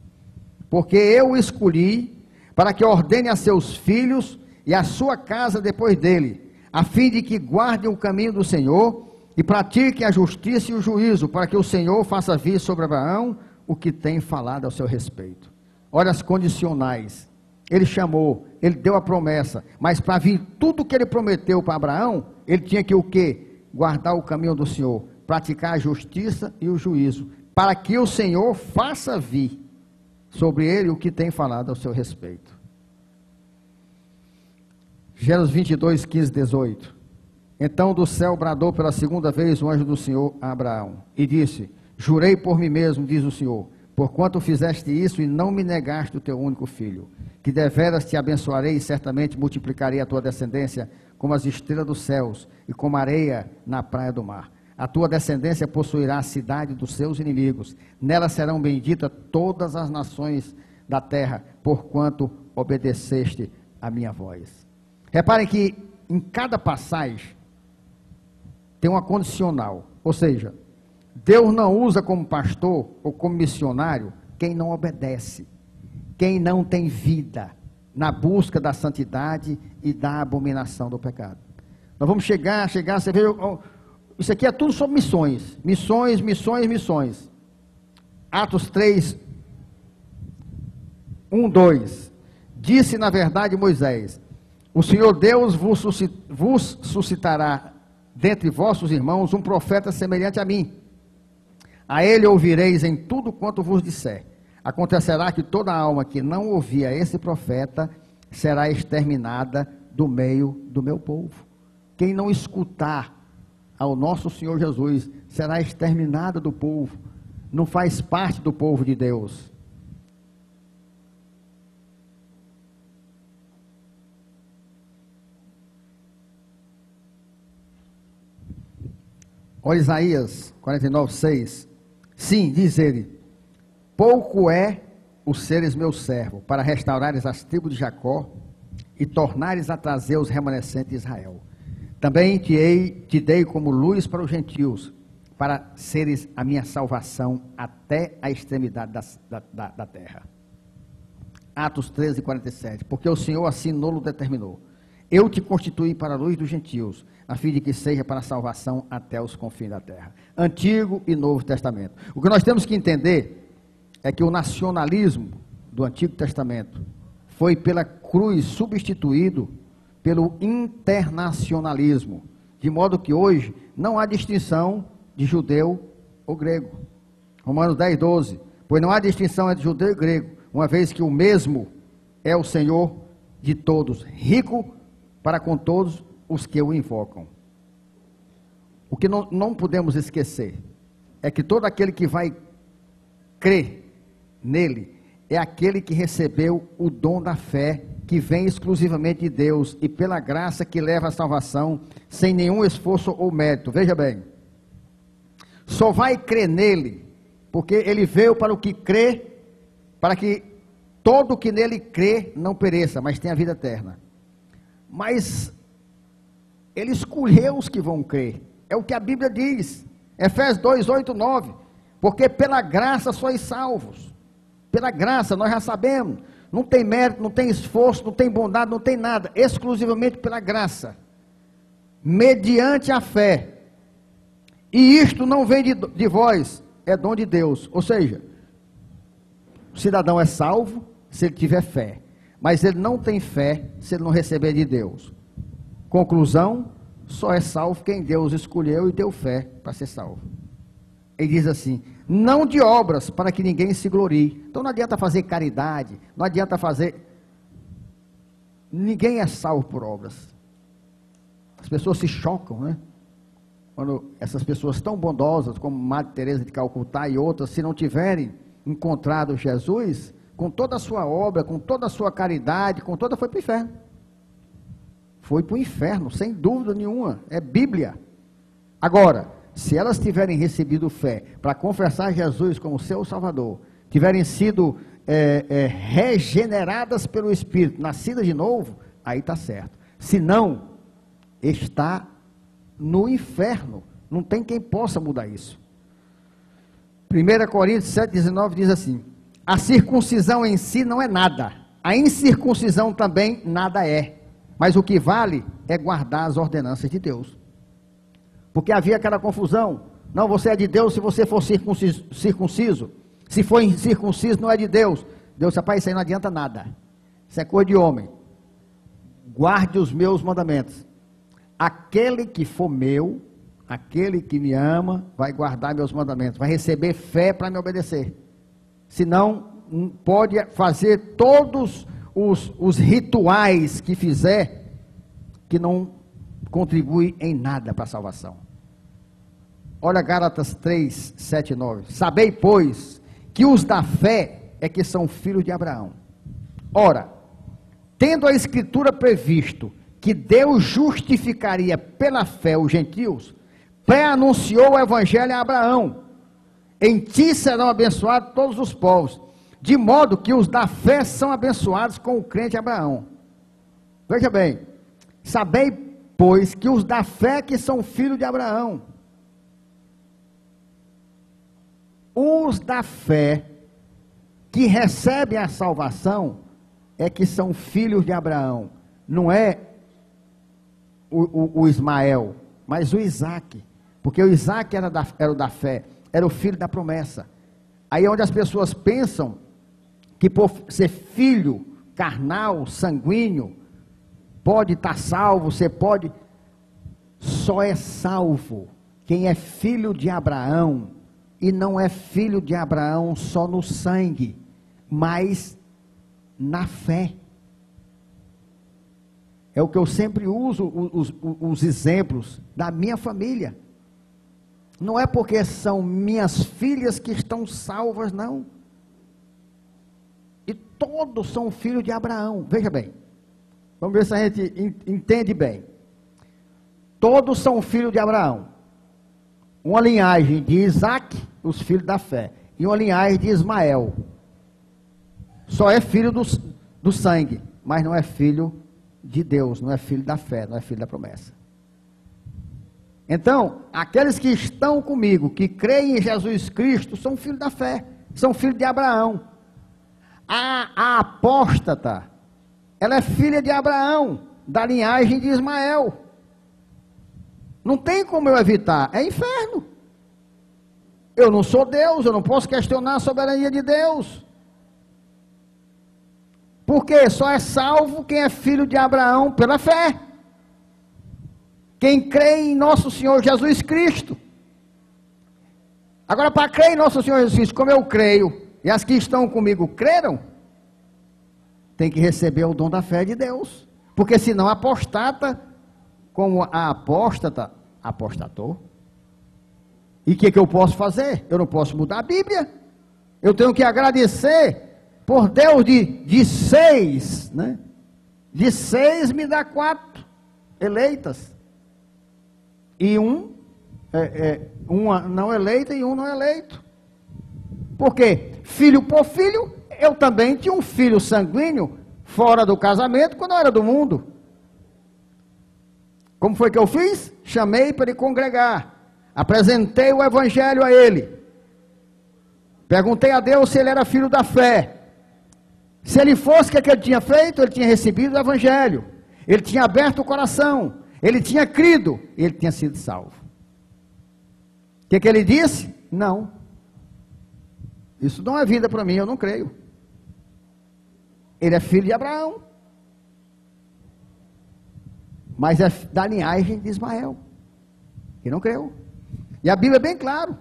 Porque eu escolhi para que ordene a seus filhos e a sua casa depois dele, a fim de que guardem o caminho do Senhor e pratiquem a justiça e o juízo, para que o Senhor faça vir sobre Abraão o que tem falado ao seu respeito. Olha as condicionais. Ele chamou, ele deu a promessa, mas para vir tudo que ele prometeu para Abraão, ele tinha que o quê? Guardar o caminho do Senhor, praticar a justiça e o juízo, para que o Senhor faça vir sobre ele o que tem falado ao seu respeito. Gênesis 22, 15, 18. Então do céu bradou pela segunda vez o anjo do Senhor a Abraão e disse: Jurei por mim mesmo, diz o Senhor, porquanto fizeste isso e não me negaste o teu único filho, que deveras te abençoarei e certamente multiplicarei a tua descendência como as estrelas dos céus e como areia na praia do mar. A tua descendência possuirá a cidade dos seus inimigos. Nela serão benditas todas as nações da terra, porquanto obedeceste a minha voz. Reparem que em cada passagem tem uma condicional, ou seja, Deus não usa como pastor ou como missionário quem não obedece, quem não tem vida na busca da santidade e da abominação do pecado. Nós vamos chegar, chegar, você vê, isso aqui é tudo sobre missões, missões, missões, missões. Atos 3, 1, 2. Disse na verdade Moisés: O Senhor Deus vos suscitará dentre vossos irmãos um profeta semelhante a mim a ele ouvireis em tudo quanto vos disser. Acontecerá que toda alma que não ouvir a esse profeta será exterminada do meio do meu povo. Quem não escutar ao nosso Senhor Jesus será exterminado do povo, não faz parte do povo de Deus. Olha Isaías 49, 6. Sim, diz ele: pouco é o seres meu servo, para restaurares as tribos de Jacó e tornares a trazer os remanescentes de Israel. Também te, hei, te dei como luz para os gentios, para seres a minha salvação até a extremidade da, da, da terra. Atos 13, 47. Porque o Senhor assim nolo determinou. Eu te constituí para a luz dos gentios, a fim de que seja para a salvação até os confins da terra. Antigo e Novo Testamento. O que nós temos que entender é que o nacionalismo do Antigo Testamento foi pela cruz substituído pelo internacionalismo, de modo que hoje não há distinção de judeu ou grego. Romanos 10, 12. Pois não há distinção entre judeu e grego, uma vez que o mesmo é o Senhor de todos, rico para com todos os que o invocam. O que não, não podemos esquecer é que todo aquele que vai crer nele é aquele que recebeu o dom da fé que vem exclusivamente de Deus e pela graça que leva à salvação sem nenhum esforço ou mérito. Veja bem, só vai crer nele porque ele veio para o que crê, para que todo o que nele crê não pereça, mas tenha vida eterna. Mas ele escolheu os que vão crer. É o que a Bíblia diz. Efésios 2, 8, 9. Porque pela graça sois salvos. Pela graça, nós já sabemos. Não tem mérito, não tem esforço, não tem bondade, não tem nada. Exclusivamente pela graça. Mediante a fé. E isto não vem de, de vós, é dom de Deus. Ou seja, o cidadão é salvo se ele tiver fé. Mas ele não tem fé se ele não receber de Deus. Conclusão: só é salvo quem Deus escolheu e deu fé para ser salvo. Ele diz assim: não de obras, para que ninguém se glorie. Então não adianta fazer caridade, não adianta fazer. Ninguém é salvo por obras. As pessoas se chocam, né? Quando essas pessoas tão bondosas, como Madre Teresa de Calcutá e outras, se não tiverem encontrado Jesus, com toda a sua obra, com toda a sua caridade, com toda, foi para o inferno. Foi para o inferno, sem dúvida nenhuma. É Bíblia. Agora, se elas tiverem recebido fé para confessar Jesus como seu Salvador, tiverem sido é, é, regeneradas pelo Espírito, nascidas de novo, aí está certo. Se não, está no inferno. Não tem quem possa mudar isso. 1 Coríntios 7,19 diz assim: A circuncisão em si não é nada, a incircuncisão também nada é. Mas o que vale é guardar as ordenanças de Deus. Porque havia aquela confusão. Não, você é de Deus se você for circunciso. circunciso. Se for circunciso, não é de Deus. Deus, rapaz, isso aí não adianta nada. Isso é coisa de homem. Guarde os meus mandamentos. Aquele que for meu, aquele que me ama, vai guardar meus mandamentos, vai receber fé para me obedecer. Senão, pode fazer todos os, os rituais que fizer, que não contribui em nada para a salvação. Olha Gálatas 3, 7 e 9. Sabei, pois, que os da fé é que são filhos de Abraão. Ora, tendo a Escritura previsto que Deus justificaria pela fé os gentios, pré-anunciou o Evangelho a Abraão. Em ti serão abençoados todos os povos, de modo que os da fé são abençoados com o crente Abraão. Veja bem, sabei, pois, que os da fé que são filhos de Abraão. Os da fé que recebem a salvação é que são filhos de Abraão. Não é o, o, o Ismael, mas o Isaac. Porque o Isaac era, da, era o da fé, era o filho da promessa. Aí é onde as pessoas pensam que por ser filho carnal, sanguíneo, pode estar salvo, você pode. Só é salvo quem é filho de Abraão e não é filho de Abraão só no sangue, mas na fé. É o que eu sempre uso os, os, os, exemplos da minha família. Não é porque são minhas filhas que estão salvas, não. E todos são filhos de Abraão. Veja bem. Vamos ver se a gente entende bem. Todos são filhos de Abraão uma linhagem de Isaac, os filhos da fé, e uma linhagem de Ismael. Só é filho do, do sangue, mas não é filho de Deus, não é filho da fé, não é filho da promessa. Então, aqueles que estão comigo, que creem em Jesus Cristo, são filhos da fé, são filhos de Abraão. A, a apóstata, ela é filha de Abraão, da linhagem de Ismael. Não tem como eu evitar, é inferno. Eu não sou Deus, eu não posso questionar a soberania de Deus. Porque só é salvo quem é filho de Abraão pela fé. Quem crê em nosso Senhor Jesus Cristo. Agora, para crer em nosso Senhor Jesus Cristo, como eu creio, e as que estão comigo creram, tem que receber o dom da fé de Deus. Porque senão apostata, como a apóstata, apostatou. E o que, que eu posso fazer? Eu não posso mudar a Bíblia. Eu tenho que agradecer por Deus de, de seis, né? De seis me dá quatro eleitas. E um, é, é, uma não eleita e um não eleito. Por quê? Filho por filho, eu também tinha um filho sanguíneo fora do casamento quando eu era do mundo. Como foi que eu fiz? Chamei para ele congregar. Apresentei o evangelho a ele. Perguntei a Deus se ele era filho da fé. Se ele fosse, o que, é que ele tinha feito? Ele tinha recebido o evangelho. Ele tinha aberto o coração. Ele tinha crido. Ele tinha sido salvo. O que, é que ele disse? Não. Isso não é vida para mim, eu não creio. Ele é filho de Abraão mas é da linhagem de Ismael, que não creu. E a Bíblia é bem claro.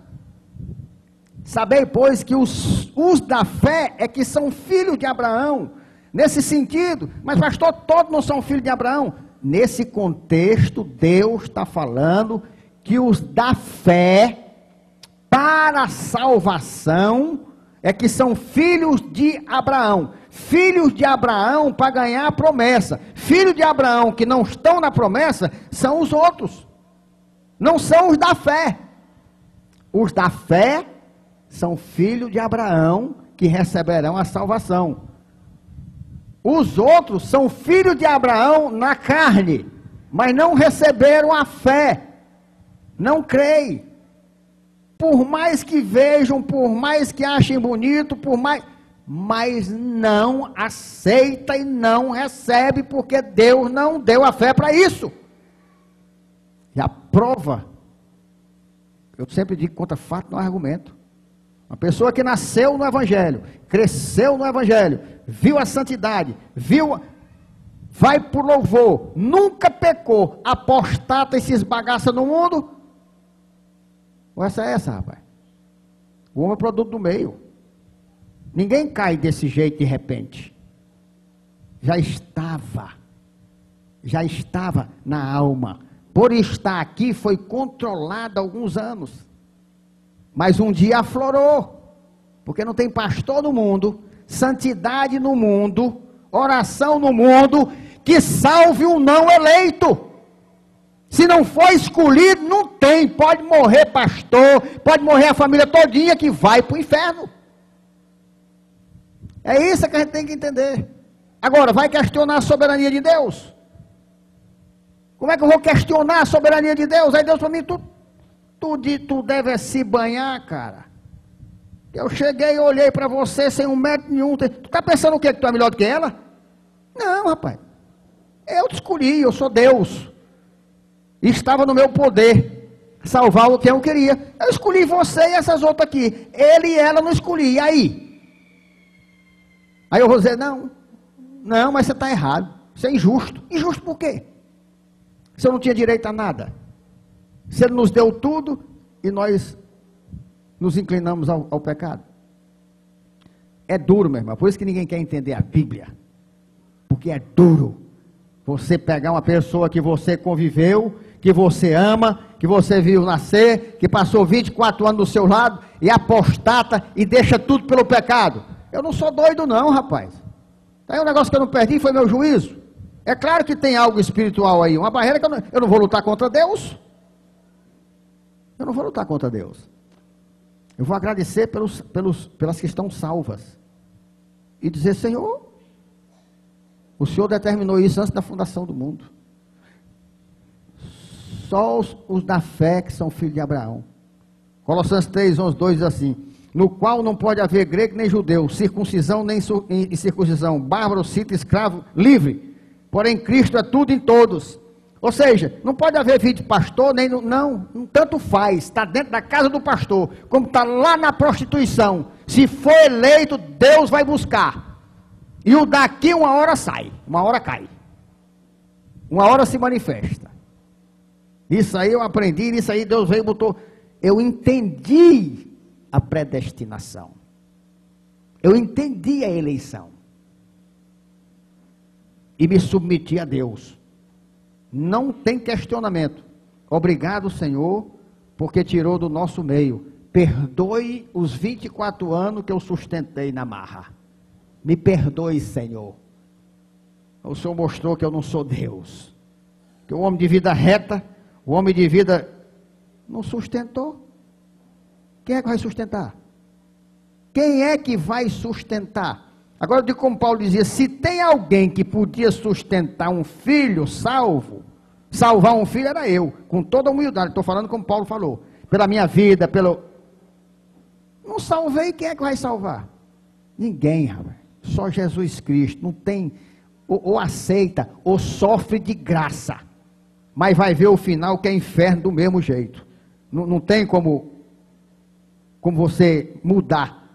Sabei, pois, que os, os da fé é que são filhos de Abraão. Nesse sentido, mas pastor, todos não são filhos de Abraão. Nesse contexto, Deus está falando que os da fé para a salvação é que são filhos de Abraão. Filhos de Abraão para ganhar a promessa. Filhos de Abraão que não estão na promessa são os outros. Não são os da fé. Os da fé são filhos de Abraão que receberão a salvação. Os outros são filhos de Abraão na carne, mas não receberam a fé. Não creem. Por mais que vejam, por mais que achem bonito, por mais mas não aceita e não recebe porque Deus não deu a fé para isso. E a prova eu sempre digo contra fato não é argumento. Uma pessoa que nasceu no Evangelho, cresceu no Evangelho, viu a santidade, viu, vai por louvor, nunca pecou, apostata e se esbagaça no mundo. Ou essa é essa, rapaz? O homem é produto do meio. Ninguém cai desse jeito de repente. Já estava, já estava na alma. Por estar aqui, foi controlado alguns anos. Mas um dia aflorou, porque não tem pastor no mundo, santidade no mundo, oração no mundo, que salve o não eleito. Se não for escolhido, não tem. Pode morrer pastor, pode morrer a família todinha que vai para o inferno. É isso que a gente tem que entender. Agora, vai questionar a soberania de Deus? Como é que eu vou questionar a soberania de Deus? Aí Deus para mim, tu Tu, tu deve se banhar, cara. Eu cheguei e olhei para você sem um metro nenhum. Tu está pensando o quê? Que tu é melhor do que ela? Não, rapaz. Eu te escolhi, eu sou Deus. Estava no meu poder salvar o que eu queria. Eu escolhi você e essas outras aqui. Ele e ela não escolhi. E aí? Aí eu vou dizer, não. Não, mas você está errado. Isso é injusto. Injusto por quê? Você não tinha direito a nada. Ele nos deu tudo e nós nos inclinamos ao, ao pecado. É duro, meu irmão. Por isso que ninguém quer entender a Bíblia. Porque é duro. Você pegar uma pessoa que você conviveu, que você ama, que você viu nascer, que passou 24 anos do seu lado e apostata e deixa tudo pelo pecado. Eu não sou doido, não, rapaz. Aí um negócio que eu não perdi foi meu juízo. É claro que tem algo espiritual aí, uma barreira que eu não, eu não vou lutar contra Deus. Eu não vou lutar contra Deus. Eu vou agradecer pelos, pelos, pelas que estão salvas. E dizer, Senhor, o Senhor determinou isso antes da fundação do mundo. Só os, os da fé que são filhos de Abraão. Colossenses 3, 11, 2 diz assim: No qual não pode haver grego nem judeu, circuncisão nem incircuncisão, bárbaro, cita, escravo, livre. Porém, Cristo é tudo em todos. Ou seja, não pode haver vídeo de pastor, nem no, não, tanto faz, está dentro da casa do pastor, como está lá na prostituição. Se for eleito, Deus vai buscar. E o daqui uma hora sai, uma hora cai. Uma hora se manifesta. Isso aí eu aprendi, isso aí Deus veio e botou. Eu entendi a predestinação. Eu entendi a eleição. E me submeti a Deus. Não tem questionamento. Obrigado, Senhor, porque tirou do nosso meio. Perdoe os 24 anos que eu sustentei na marra. Me perdoe, Senhor. O Senhor mostrou que eu não sou Deus. Que o homem de vida reta, o homem de vida não sustentou. Quem é que vai sustentar? Quem é que vai sustentar? Agora, de como Paulo dizia: se tem alguém que podia sustentar um filho salvo, salvar um filho era eu, com toda humildade. Estou falando como Paulo falou, pela minha vida, pelo. Não salvei, quem é que vai salvar? Ninguém, rapaz. Só Jesus Cristo. Não tem. Ou, ou aceita, ou sofre de graça. Mas vai ver o final que é inferno do mesmo jeito. Não, não tem como, como você mudar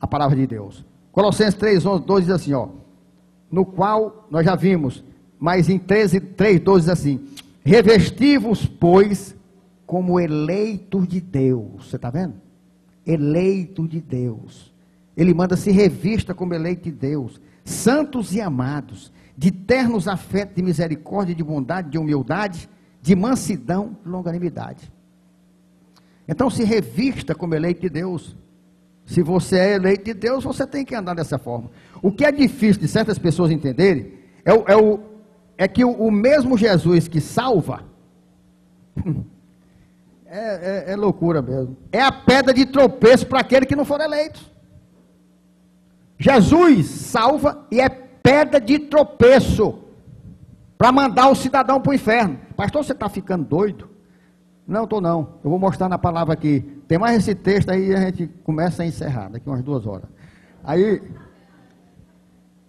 a palavra de Deus. Colossenses 3, 11, 12 diz assim, ó. No qual nós já vimos, mas em 13, 3, 12 diz assim: Revestivos, pois, como eleitos de Deus. Você está vendo? eleito de Deus. Ele manda se revista como eleito de Deus, santos e amados, de ternos afetos de misericórdia, de bondade, de humildade, de mansidão, de longanimidade. Então se revista como eleito de Deus. Se você é eleito de Deus, você tem que andar dessa forma. O que é difícil de certas pessoas entenderem é, o, é, o, é que o, o, mesmo Jesus que salva é, é, é loucura mesmo. É a pedra de tropeço para aquele que não for eleito. Jesus salva e é pedra de tropeço para mandar o cidadão para o inferno. Pastor, você está ficando doido? Não, estou não. Eu vou mostrar na palavra aqui. Tem mais esse texto aí a gente começa a encerrar daqui umas duas horas. Aí,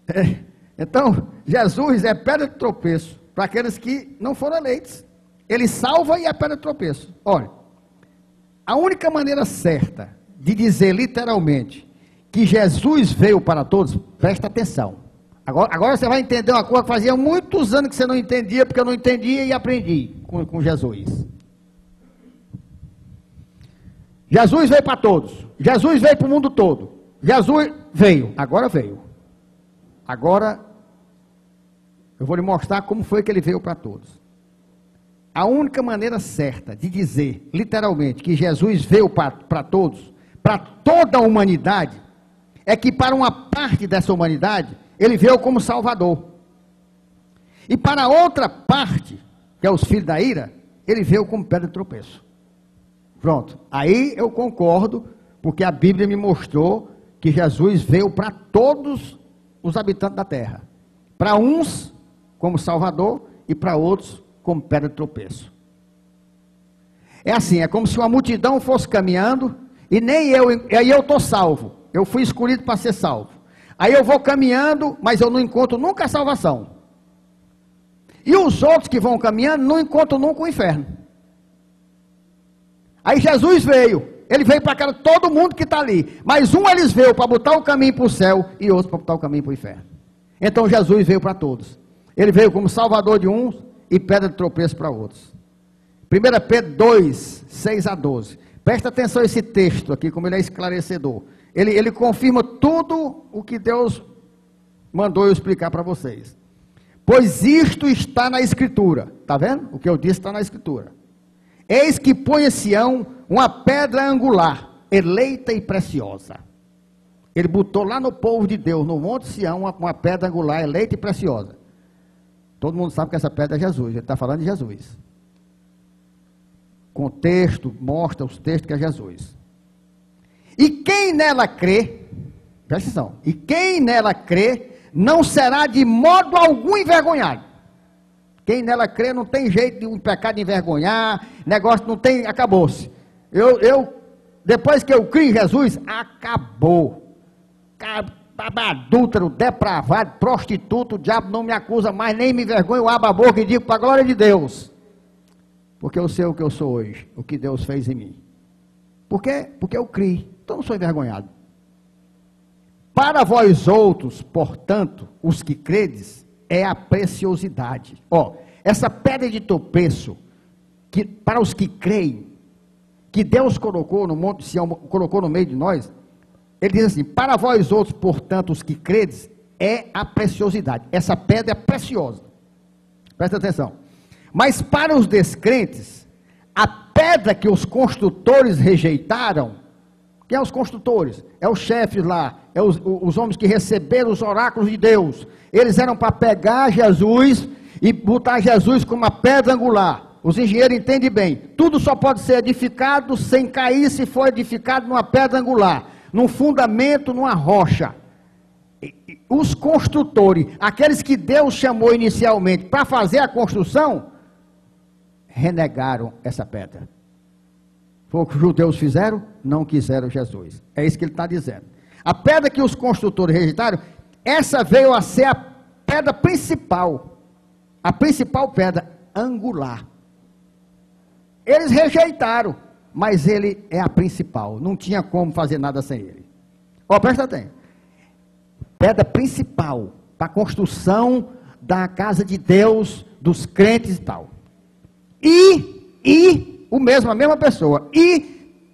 é, então, Jesus é pedra de tropeço para aqueles que não foram eleitos. Ele salva e é pedra de tropeço. Olha, a única maneira certa de dizer literalmente que Jesus veio para todos, presta atenção. Agora, agora você vai entender uma coisa que fazia muitos anos que você não entendia, porque eu não entendia e aprendi com, com Jesus. Jesus veio para todos. Jesus veio para o mundo todo. Jesus veio, agora veio. Agora eu vou lhe mostrar como foi que ele veio para todos. A única maneira certa de dizer, literalmente, que Jesus veio para todos, para toda a humanidade, é que para uma parte dessa humanidade, ele veio como Salvador. E para outra parte, que é os filhos da ira, ele veio como pedra de tropeço. Pronto. Aí eu concordo, porque a Bíblia me mostrou que Jesus veio para todos os habitantes da terra. Para uns, como Salvador, e para outros, como pedra de tropeço. É assim, é como se uma multidão fosse caminhando, e nem eu, aí eu estou salvo. Eu fui escolhido para ser salvo. Aí eu vou caminhando, mas eu não encontro nunca a salvação. E os outros que vão caminhando não encontram nunca o inferno. Aí Jesus veio. Ele veio para cá, todo mundo que está ali. Mas um eles veio para botar o caminho para o céu e outro para botar o caminho para o inferno. Então Jesus veio para todos. Ele veio como salvador de uns e pedra de tropeço para outros. 1 Pedro 2, 6 a 12. Presta atenção a esse texto aqui, como ele é esclarecedor. Ele, ele confirma tudo o que Deus mandou eu explicar para vocês. Pois isto está na Escritura. Está vendo? O que eu disse está na Escritura. Eis que põe a Sião uma pedra angular, eleita e preciosa. Ele botou lá no povo de Deus, no Monte Sião, uma, uma pedra angular, eleita e preciosa. Todo mundo sabe que essa pedra é Jesus, ele está falando de Jesus. Contexto, mostra os textos que é Jesus. E quem nela crê, presta atenção, e quem nela crê, não será de modo algum envergonhado. Quem nela crê não tem jeito de um pecado envergonhar, negócio não tem, acabou-se. Eu, eu, depois que eu criei em Jesus, acabou. Adúltero, depravado, prostituto, o diabo não me acusa mais, nem me envergonha, eu abro a boca e digo para a glória de Deus. Porque eu sei o que eu sou hoje, o que Deus fez em mim. Por quê? Porque eu criei, então não sou envergonhado. Para vós outros, portanto, os que credes, é a preciosidade. Ó, essa pedra de tropeço, que para os que creem, que Deus colocou no Monte Sião, colocou no meio de nós, ele diz assim: Para vós outros, portanto, os que credes, é a preciosidade. Essa pedra é preciosa. Presta atenção. Mas para os descrentes, a pedra que os construtores rejeitaram, quem é os construtores? É os chefes lá, é os, os homens que receberam os oráculos de Deus. Eles eram para pegar Jesus e botar Jesus como uma pedra angular. Os engenheiros entendem bem. Tudo só pode ser edificado sem cair se for edificado numa pedra angular, num fundamento, numa rocha. Os construtores, aqueles que Deus chamou inicialmente para fazer a construção, renegaram essa pedra. Foi o que os judeus fizeram? Não quiseram Jesus. É isso que ele está dizendo. A pedra que os construtores rejeitaram, essa veio a ser a pedra principal. A principal pedra angular. Eles rejeitaram, mas ele é a principal. Não tinha como fazer nada sem ele. Ó, presta atenção. Pedra principal para a construção da casa de Deus, dos crentes e tal. E, e o mesmo, a mesma pessoa. E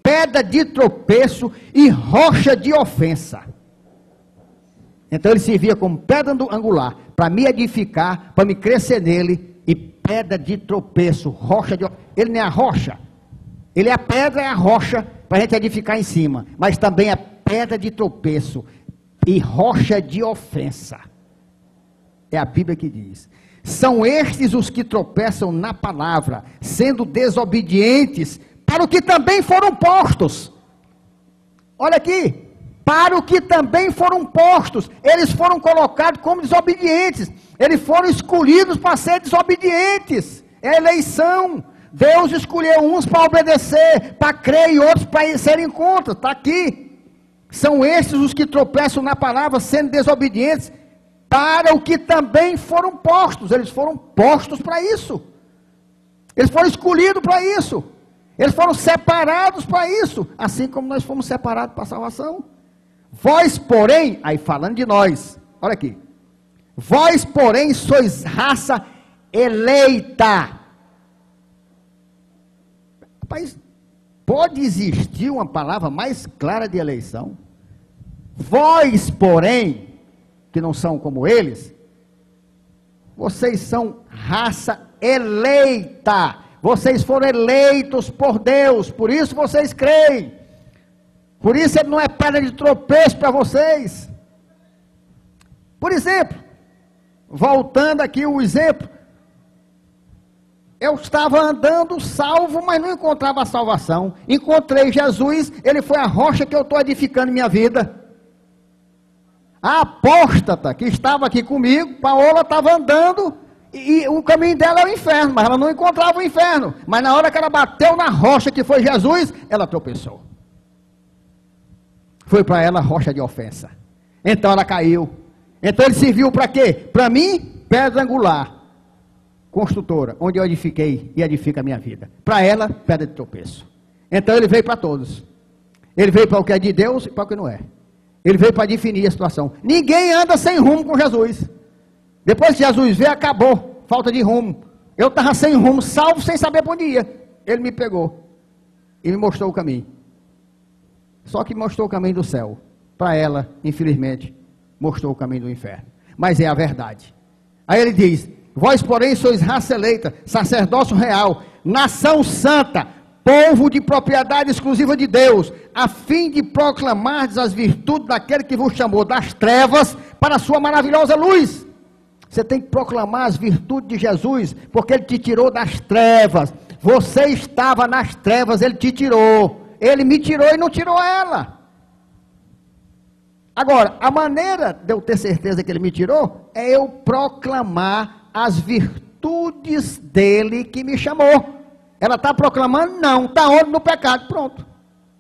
pedra de tropeço e rocha de ofensa. Então ele servia como pedra angular para me edificar, para me crescer nele e pedra de tropeço, rocha de ele não é a rocha, ele é a pedra, é a rocha para a gente edificar em cima, mas também é pedra de tropeço e rocha de ofensa. É a Bíblia que diz. São estes os que tropeçam na palavra, sendo desobedientes para o que também foram postos. Olha aqui, para o que também foram postos. Eles foram colocados como desobedientes. Eles foram escolhidos para ser desobedientes. É eleição. Deus escolheu uns para obedecer, para crer e outros para serem contra. Está aqui. São esses os que tropeçam na palavra, sendo desobedientes, para o que também foram postos. Eles foram postos para isso. Eles foram escolhidos para isso. Eles foram separados para isso. Assim como nós fomos separados para a salvação. Vós, porém, aí falando de nós, olha aqui. Vós, porém, sois raça eleita. Rapaz, pode existir uma palavra mais clara de eleição? Vós, porém, que não são como eles, vocês são raça eleita. Vocês foram eleitos por Deus, por isso vocês creem. Por isso ele não é pedra de tropeço para vocês. Por exemplo, voltando aqui o exemplo, eu estava andando salvo, mas não encontrava a salvação. Encontrei Jesus, ele foi a rocha que eu estou edificando minha vida. A apóstata que estava aqui comigo, Paola estava andando, e, e o caminho dela era o inferno, mas ela não encontrava o inferno. Mas na hora que ela bateu na rocha que foi Jesus, ela tropeçou foi para ela rocha de ofensa. Então ela caiu. Então ele serviu para quê? Para mim, pedra angular, construtora, onde eu edifiquei e edifica a minha vida. Para ela, pedra de tropeço. Então ele veio para todos. Ele veio para o que é de Deus e para o que não é. Ele veio para definir a situação. Ninguém anda sem rumo com Jesus. Depois que Jesus veio, acabou. Falta de rumo. Eu estava sem rumo, salvo, sem saber para onde ia. Ele me pegou e me mostrou o caminho. Só que mostrou o caminho do céu. Para ela, infelizmente, mostrou o caminho do inferno. Mas é a verdade. Aí ele diz: Vós, porém, sois raça eleita, sacerdócio real, nação santa, povo de propriedade exclusiva de Deus, a fim de proclamar as virtudes daquele que vos chamou das trevas para a sua maravilhosa luz. Você tem que proclamar as virtudes de Jesus, porque ele te tirou das trevas. Você estava nas trevas, ele te tirou. Ele me tirou e não tirou ela. Agora, a maneira de eu ter certeza que ele me tirou é eu proclamar as virtudes dele que me chamou. Ela está proclamando? Não. Está onde? No pecado. Pronto.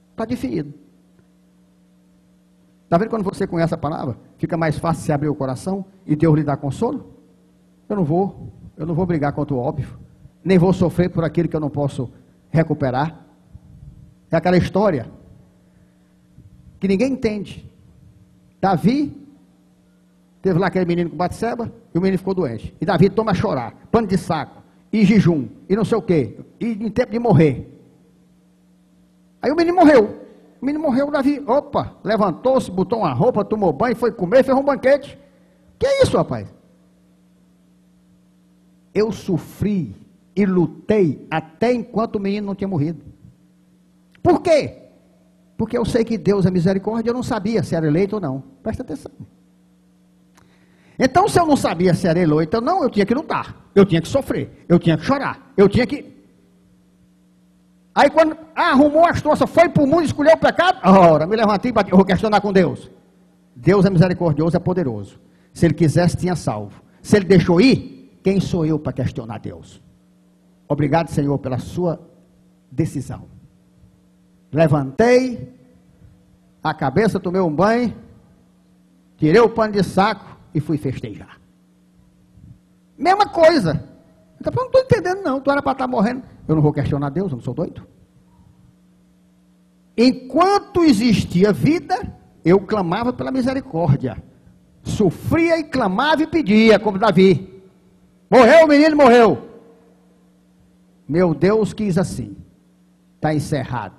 Está definido. Está vendo quando você conhece a palavra? Fica mais fácil se abrir o coração e Deus lhe dar consolo? Eu não vou. Eu não vou brigar contra o óbvio. Nem vou sofrer por aquilo que eu não posso recuperar. É aquela história que ninguém entende. Davi teve lá aquele menino com Batseba e o menino ficou doente. E Davi toma a chorar, pano de saco, e jejum, e não sei o quê, e em tempo de morrer. Aí o menino morreu. O menino morreu, Davi, opa, levantou-se, botou uma roupa, tomou banho, foi comer, fez um banquete. Que é isso, rapaz? Eu sofri e lutei até enquanto o menino não tinha morrido. Por quê? Porque eu sei que Deus é misericórdia, eu não sabia se era eleito ou não. Presta atenção. Então, se eu não sabia se era eleito ou não, eu tinha que lutar. Eu tinha que sofrer. Eu tinha que chorar. Eu tinha que. Aí, quando arrumou as troças, foi para o mundo escolheu o pecado, ora, me levantei e vou questionar com Deus. Deus é misericordioso, é poderoso. Se ele quisesse, tinha salvo. Se ele deixou ir, quem sou eu para questionar Deus? Obrigado, Senhor, pela sua decisão. Levantei a cabeça, tomei um banho, tirei o pano de saco e fui festejar. Mesma coisa. Eu não estou entendendo, não. Tu era para estar tá morrendo. Eu não vou questionar Deus, eu não sou doido. Enquanto existia vida, eu clamava pela misericórdia. Sofria e clamava e pedia, como Davi. Morreu o menino, morreu. Meu Deus quis assim. Está encerrado.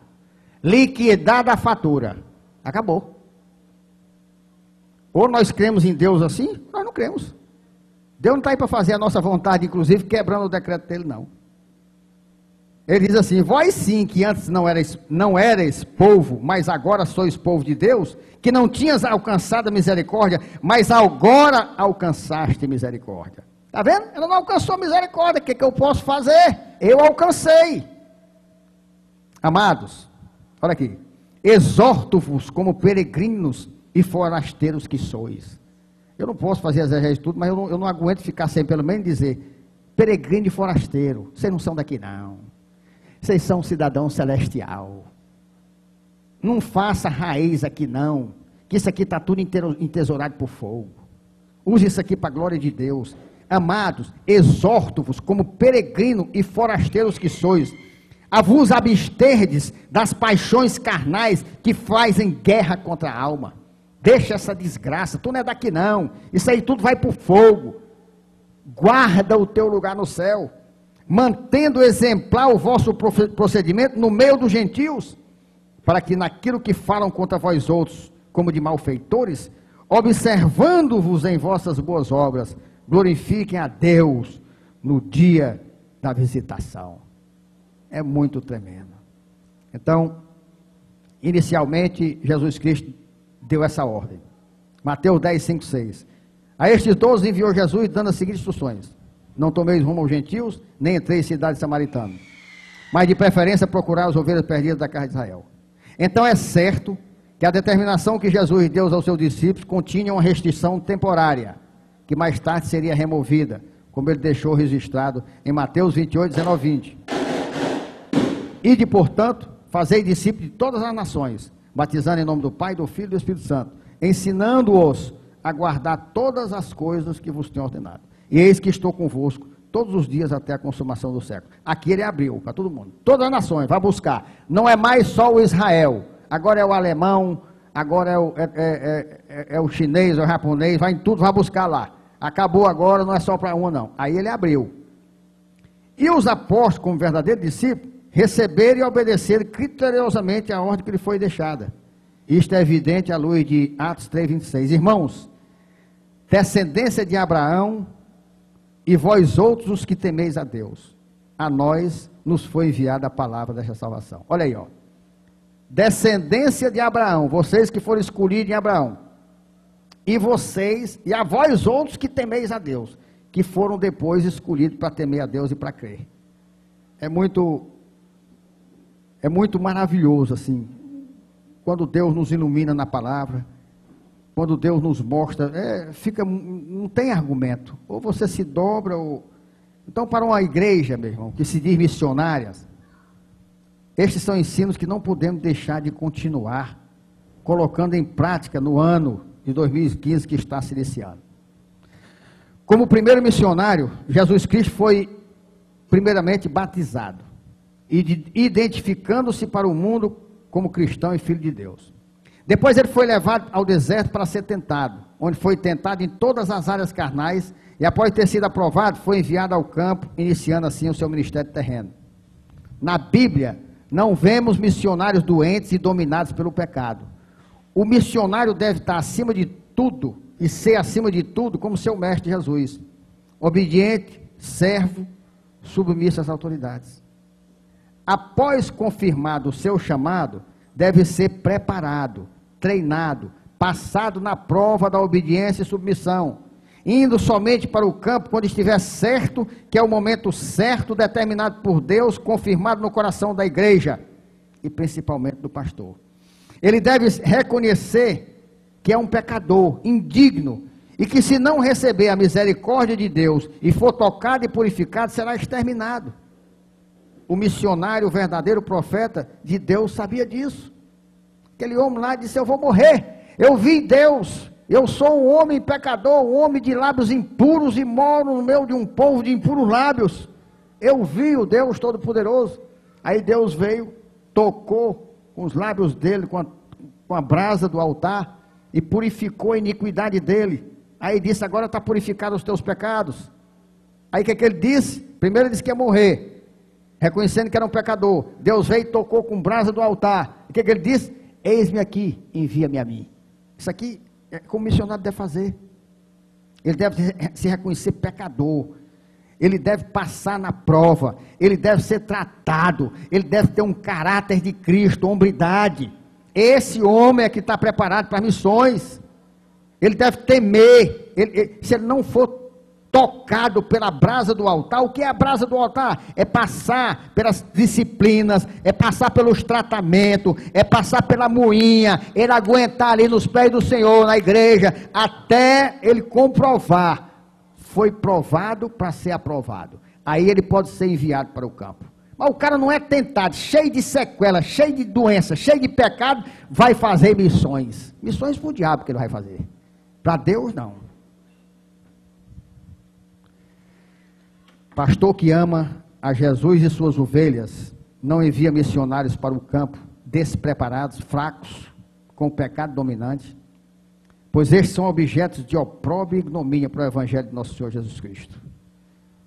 liquidada a fatura. Acabou. Ou nós cremos em Deus assim, nós não cremos. Deus não está aí para fazer a nossa vontade, inclusive quebrando o decreto dele, não. Ele diz assim: Vós sim, que antes não erais, não erais povo, mas agora sois povo de Deus, que não tinhas alcançado a misericórdia, mas agora alcançaste misericórdia. Está vendo? Ela não alcançou a misericórdia. O que, que eu posso fazer? Eu alcancei. Amados, olha aqui. Exorto-vos como peregrinos e forasteiros que sois. Eu não posso fazer exegese tudo, mas eu não, eu não aguento ficar sem pelo menos dizer peregrino e forasteiro. Vocês não são daqui não. Vocês são cidadão celestial. Não faça raiz aqui não, que isso aqui está tudo entesourado por fogo. Use isso aqui para a glória de Deus. Amados, exorto-vos como peregrino e forasteiros que sois, a vos absterdes das paixões carnais que fazem guerra contra a alma. Deixa essa desgraça, tu não é daqui não. Isso aí tudo vai por fogo. Guarda o teu lugar no céu, mantendo exemplar o vosso procedimento no meio dos gentios, para que naquilo que falam contra vós outros, como de malfeitores, observando-vos em vossas boas obras, glorifiquem a Deus no dia da visitação. É muito tremendo. Então, inicialmente, Jesus Cristo deu essa ordem. Mateus 10, 5, 6. A estes doze enviou Jesus, dando as seguintes instruções: Não tomeis rumo aos gentios, nem entreis em cidade samaritana, mas de preferência procurar as ovelhas perdidas da casa de Israel. Então é certo que a determinação que Jesus deu aos seus discípulos continha uma restrição temporária, que mais tarde seria removida, como ele deixou registrado em Mateus 28, 19, 20. E de, portanto, fazei discípulos de todas as nações, batizando em nome do Pai, do Filho e do Espírito Santo, ensinando-os a guardar todas as coisas que vos tenho ordenado. E eis que estou convosco todos os dias até a consumação do século. Aqui ele abriu para todo mundo. Todas as nações, vai buscar. Não é mais só o Israel. Agora é o alemão, agora é o, é, é, é, é o chinês, é o japonês, vai em tudo, vai buscar lá. Acabou agora, não é só para um, não. Aí ele abriu. E os apóstolos, como verdadeiros discípulos, receber e obedecer criteriosamente a ordem que lhe foi deixada. Isto é evidente à luz de Atos 3,26. Irmãos, descendência de Abraão, e vós outros os que temeis a Deus, a nós nos foi enviada a palavra desta salvação. Olha aí, ó. Descendência de Abraão, vocês que foram escolhidos em Abraão, e vocês, e a vós outros que temeis a Deus, que foram depois escolhidos para temer a Deus e para crer. É muito é muito maravilhoso assim, quando Deus nos ilumina na palavra, quando Deus nos mostra, é, fica, não tem argumento. Ou você se dobra, ou. Então, para uma igreja, meu irmão, que se diz missionárias, estes são ensinos que não podemos deixar de continuar colocando em prática no ano de 2015 que está se iniciando. Como primeiro missionário, Jesus Cristo foi primeiramente batizado identificando-se para o mundo como cristão e filho de Deus. Depois ele foi levado ao deserto para ser tentado, onde foi tentado em todas as áreas carnais e após ter sido aprovado, foi enviado ao campo, iniciando assim o seu ministério terreno. Na Bíblia, não vemos missionários doentes e dominados pelo pecado. O missionário deve estar acima de tudo e ser acima de tudo como seu mestre Jesus, obediente, servo, submisso às autoridades após confirmado o seu chamado, deve ser preparado, treinado, passado na prova da obediência e submissão, indo somente para o campo quando estiver certo que é o momento certo determinado por Deus, confirmado no coração da igreja e principalmente do pastor. Ele deve reconhecer que é um pecador, indigno, e que se não receber a misericórdia de Deus e for tocado e purificado, será exterminado o missionário, o verdadeiro profeta de Deus sabia disso. Aquele homem lá disse: Eu vou morrer. Eu vi Deus. Eu sou um homem pecador, um homem de lábios impuros e moro no meio de um povo de impuros lábios. Eu vi o Deus Todo-Poderoso. Aí Deus veio, tocou com os lábios dele, com a, com a brasa do altar, e purificou a iniquidade dele. Aí disse: Agora está purificado os teus pecados. Aí o que, é que ele disse? Primeiro ele disse que ia morrer. Reconhecendo que era um pecador. Deus veio e tocou com brasa do altar. O que, que ele disse? Eis-me aqui, envia-me a mim. Isso aqui é como o missionário deve fazer. Ele deve se reconhecer pecador. Ele deve passar na prova. Ele deve ser tratado. Ele deve ter um caráter de Cristo, hombridade. Esse homem é que está preparado para missões. Ele deve temer. Ele, ele, se ele não for tocado pela brasa do altar. O que é a brasa do altar? É passar pelas disciplinas, é passar pelos tratamentos, é passar pela moinha, ele aguentar ali nos pés do Senhor, na igreja, até ele comprovar. Foi provado para ser aprovado. Aí ele pode ser enviado para o campo. Mas o cara não é tentado, cheio de sequelas, cheio de doenças, cheio de pecado, vai fazer missões. Missões para o diabo que ele vai fazer. Para Deus, não. Pastor que ama a Jesus e suas ovelhas não envia missionários para o campo despreparados, fracos, com o pecado dominante, pois estes são objetos de opróbrio e ignomínia para o Evangelho de nosso Senhor Jesus Cristo.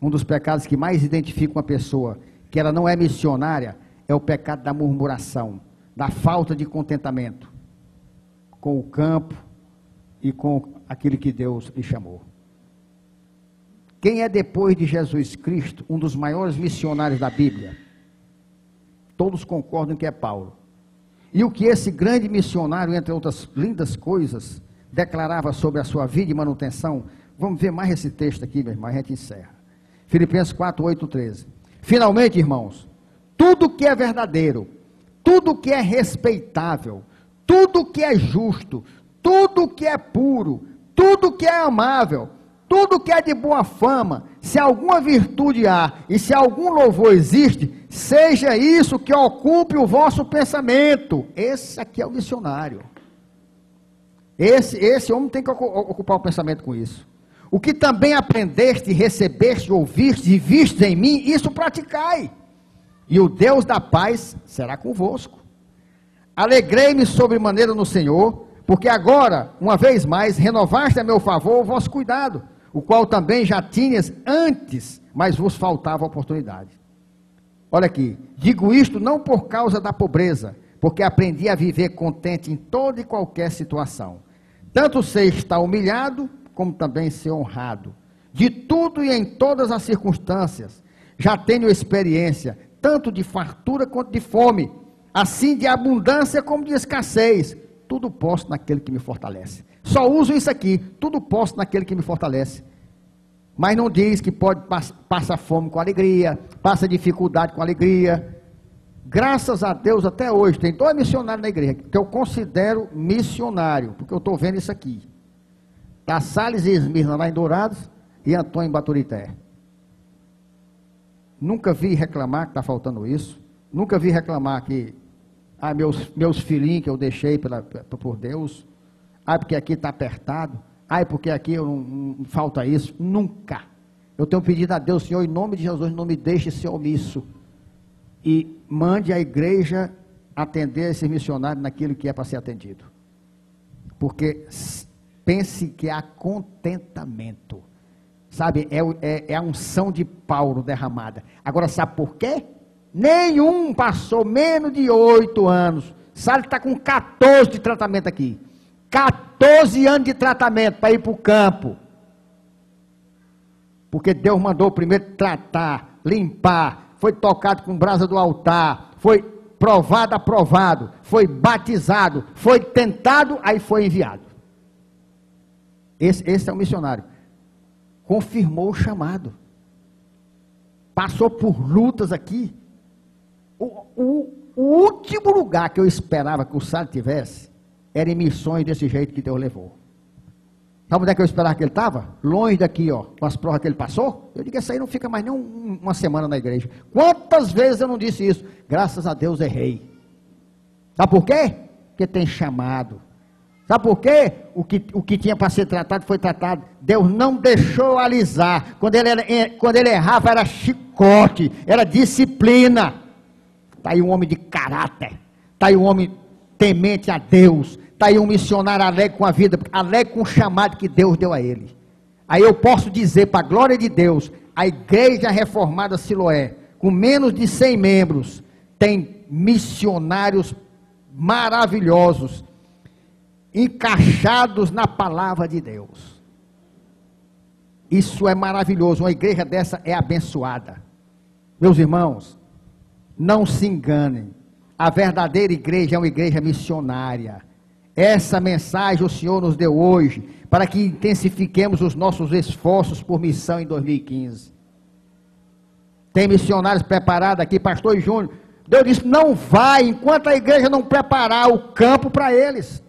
Um dos pecados que mais identifica uma pessoa que ela não é missionária é o pecado da murmuração, da falta de contentamento com o campo e com aquele que Deus lhe chamou. Quem é depois de Jesus Cristo um dos maiores missionários da Bíblia? Todos concordam que é Paulo. E o que esse grande missionário, entre outras lindas coisas, declarava sobre a sua vida e manutenção? Vamos ver mais esse texto aqui, meu irmão, a gente encerra. Filipenses 4, 8, 13. Finalmente, irmãos, tudo que é verdadeiro, tudo que é respeitável, tudo que é justo, tudo que é puro, tudo que é amável, tudo que é de boa fama, se alguma virtude há e se algum louvor existe, seja isso que ocupe o vosso pensamento. Esse aqui é o missionário. Esse, esse homem tem que ocupar o pensamento com isso. O que também aprendeste, recebeste, ouviste e viste em mim, isso praticai. E o Deus da paz será convosco. Alegrei-me sobremaneira no Senhor, porque agora, uma vez mais, renovaste a meu favor o vosso cuidado o qual também já tinhas antes, mas vos faltava oportunidade. Olha aqui, digo isto não por causa da pobreza, porque aprendi a viver contente em toda e qualquer situação. Tanto sei estar humilhado, como também ser honrado. De tudo e em todas as circunstâncias, já tenho experiência, tanto de fartura quanto de fome, assim de abundância como de escassez. Tudo posso naquele que me fortalece. Só uso isso aqui, tudo posso naquele que me fortalece. Mas não diz que pode passar fome com alegria, passa dificuldade com alegria. Graças a Deus, até hoje, tem dois missionários na igreja que eu considero missionário, porque eu estou vendo isso aqui. Está Salles e Esmirna lá em Dourados e Antônio em Baturité. Nunca vi reclamar que está faltando isso. Nunca vi reclamar que ah, meus, meus filhinhos que eu deixei pela, por Deus ah, porque aqui está apertado. Ah, porque aqui eu não, não, falta isso. Nunca. Eu tenho pedido a Deus, Senhor, em nome de Jesus, não me deixe ser omisso. E mande a igreja atender esses missionários naquilo que é para ser atendido. Porque pense que há contentamento. Sabe, é, é, é a unção de Paulo derramada. Agora, sabe por quê? Nenhum passou menos de oito anos. Sabe, está com 14 de tratamento aqui. 14 anos de tratamento para ir para o campo. Porque Deus mandou primeiro tratar, limpar, foi tocado com brasa do altar, foi provado, aprovado, foi batizado, foi tentado, aí foi enviado. Esse, esse é o missionário. Confirmou o chamado. Passou por lutas aqui. O, o, o último lugar que eu esperava que o Sá tivesse era em missões desse jeito que Deus levou. Sabe onde é que eu esperava que ele estava? Longe daqui, ó, com as provas que ele passou. Eu digo, essa aí não fica mais nem um, uma semana na igreja. Quantas vezes eu não disse isso? Graças a Deus errei. Sabe por quê? Porque tem chamado. Sabe por quê? O que, o que tinha para ser tratado foi tratado. Deus não deixou alisar. Quando ele, era, quando ele errava, era chicote, era disciplina. Está aí um homem de caráter. Está aí um homem temente a Deus Está aí um missionário alegre com a vida, alegre com o chamado que Deus deu a ele. Aí eu posso dizer, para a glória de Deus, a igreja reformada Siloé, com menos de 100 membros, tem missionários maravilhosos, encaixados na palavra de Deus. Isso é maravilhoso. Uma igreja dessa é abençoada. Meus irmãos, não se enganem. A verdadeira igreja é uma igreja missionária. Essa mensagem o Senhor nos deu hoje para que intensifiquemos os nossos esforços por missão em 2015. Tem missionários preparados aqui, pastor Júnior. Deus disse: não vai enquanto a igreja não preparar o campo para eles.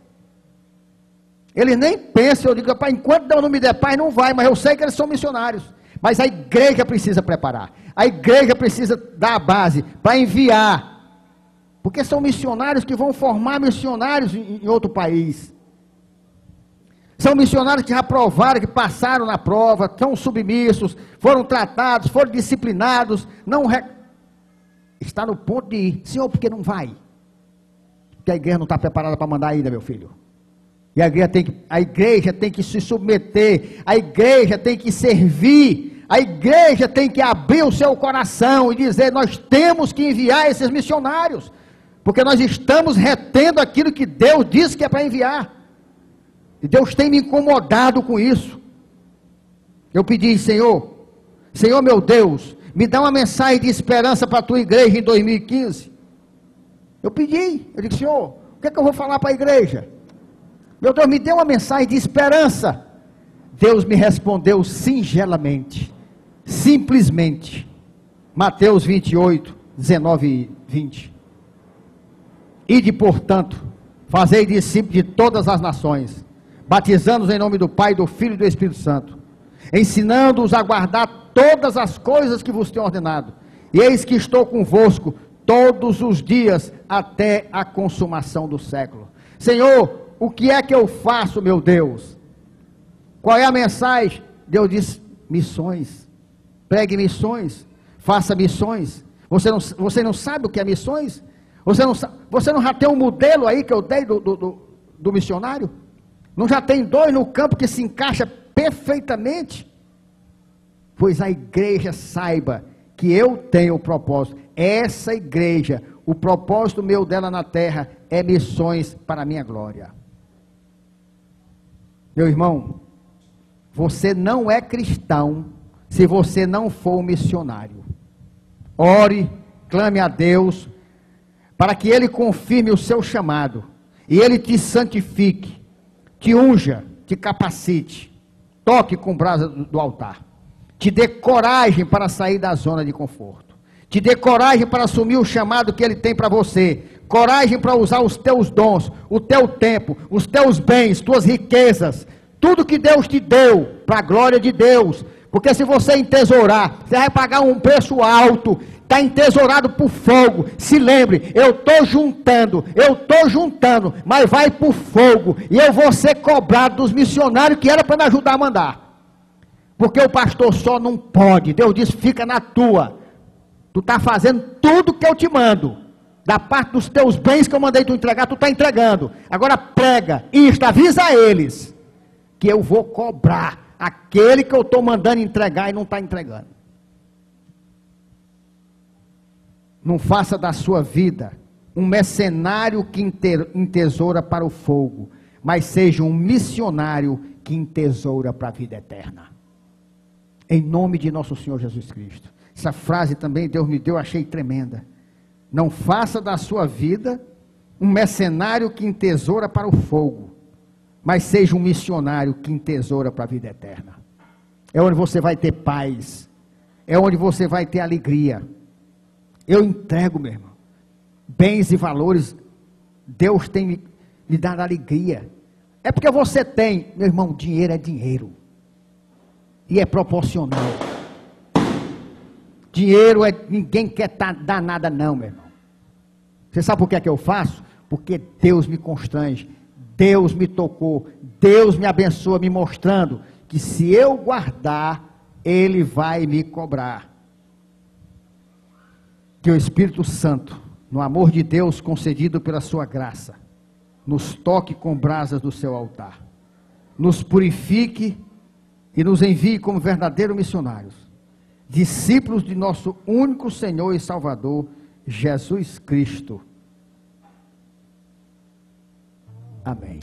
Eles nem pensam, eu digo, enquanto Deus não me der paz, não vai, mas eu sei que eles são missionários. Mas a igreja precisa preparar. A igreja precisa dar a base para enviar porque são missionários que vão formar missionários em, outro país. São missionários que já provaram, que passaram na prova, são submissos, foram tratados, foram disciplinados, não re... está no ponto de ir. Senhor, por que não vai? Porque a igreja não está preparada para mandar ainda, meu filho. E a igreja, tem que, a igreja tem que se submeter, a igreja tem que servir, a igreja tem que abrir o seu coração e dizer: nós temos que enviar esses missionários porque nós estamos retendo aquilo que Deus disse que é para enviar. E Deus tem me incomodado com isso. Eu pedi, Senhor, Senhor meu Deus, me dá uma mensagem de esperança para a tua igreja em 2015. Eu pedi, eu disse, Senhor, o que é que eu vou falar para a igreja? Meu Deus, me dê uma mensagem de esperança. Deus me respondeu singelamente, simplesmente. Mateus 28, 19 e 20. Ide, portanto, fazei discípulos de todas as nações, batizando-os em nome do Pai, do Filho e do Espírito Santo, ensinando-os a guardar todas as coisas que vos tenho ordenado. E eis que estou convosco todos os dias até a consumação do século. Senhor, o que é que eu faço, meu Deus? Qual é a mensagem? Deus diz: missões. Pregue missões. Faça missões. Você não, você não sabe o que é missões? Você não, você não já tem um modelo aí que eu dei do, do, do, do missionário? Não já tem dois no campo que se encaixa perfeitamente? Pois a igreja saiba que eu tenho o propósito. Essa igreja, o propósito meu dela na terra é missões para a minha glória. Meu irmão, você não é cristão se você não for um missionário. Ore, clame a Deus, para que ele confirme o seu chamado e ele te santifique, te unja, te capacite, toque com brasa do altar, te dê coragem para sair da zona de conforto, te dê coragem para assumir o chamado que ele tem para você, coragem para usar os teus dons, o teu tempo, os teus bens, tuas riquezas, tudo que Deus te deu para a glória de Deus, porque se você entesourar, você vai pagar um preço alto está entesourado por fogo. Se lembre, eu estou juntando, eu estou juntando, mas vai por fogo. E eu vou ser cobrado dos missionários que era para me ajudar a mandar. Porque o pastor só não pode. Deus disse: fica na tua. Tu está fazendo tudo que eu te mando. Da parte dos teus bens que eu mandei tu entregar, tu está entregando. Agora prega isto, avisa a eles que eu vou cobrar aquele que eu estou mandando entregar e não está entregando. Não faça da sua vida um mercenário que entesoura para o fogo, mas seja um missionário que entesoura para a vida eterna. Em nome de nosso Senhor Jesus Cristo. Essa frase também Deus me deu, achei tremenda. Não faça da sua vida um mercenário que entesoura para o fogo, mas seja um missionário que entesoura para a vida eterna. É onde você vai ter paz, é onde você vai ter alegria eu entrego, meu irmão. Bens e valores, Deus tem me, dado alegria. É porque você tem, meu irmão, dinheiro é dinheiro. E é proporcional. Dinheiro é. Ninguém quer tá, dar nada, não, meu irmão. Você sabe por que é que eu faço? Porque Deus me constrange. Deus me tocou. Deus me abençoa, me mostrando que se eu guardar, Ele vai me cobrar que o Espírito Santo, no amor de Deus concedido pela sua graça, nos toque com brasas do seu altar, nos purifique e nos envie como verdadeiros missionários, discípulos de nosso único Senhor e Salvador, Jesus Cristo. Amém.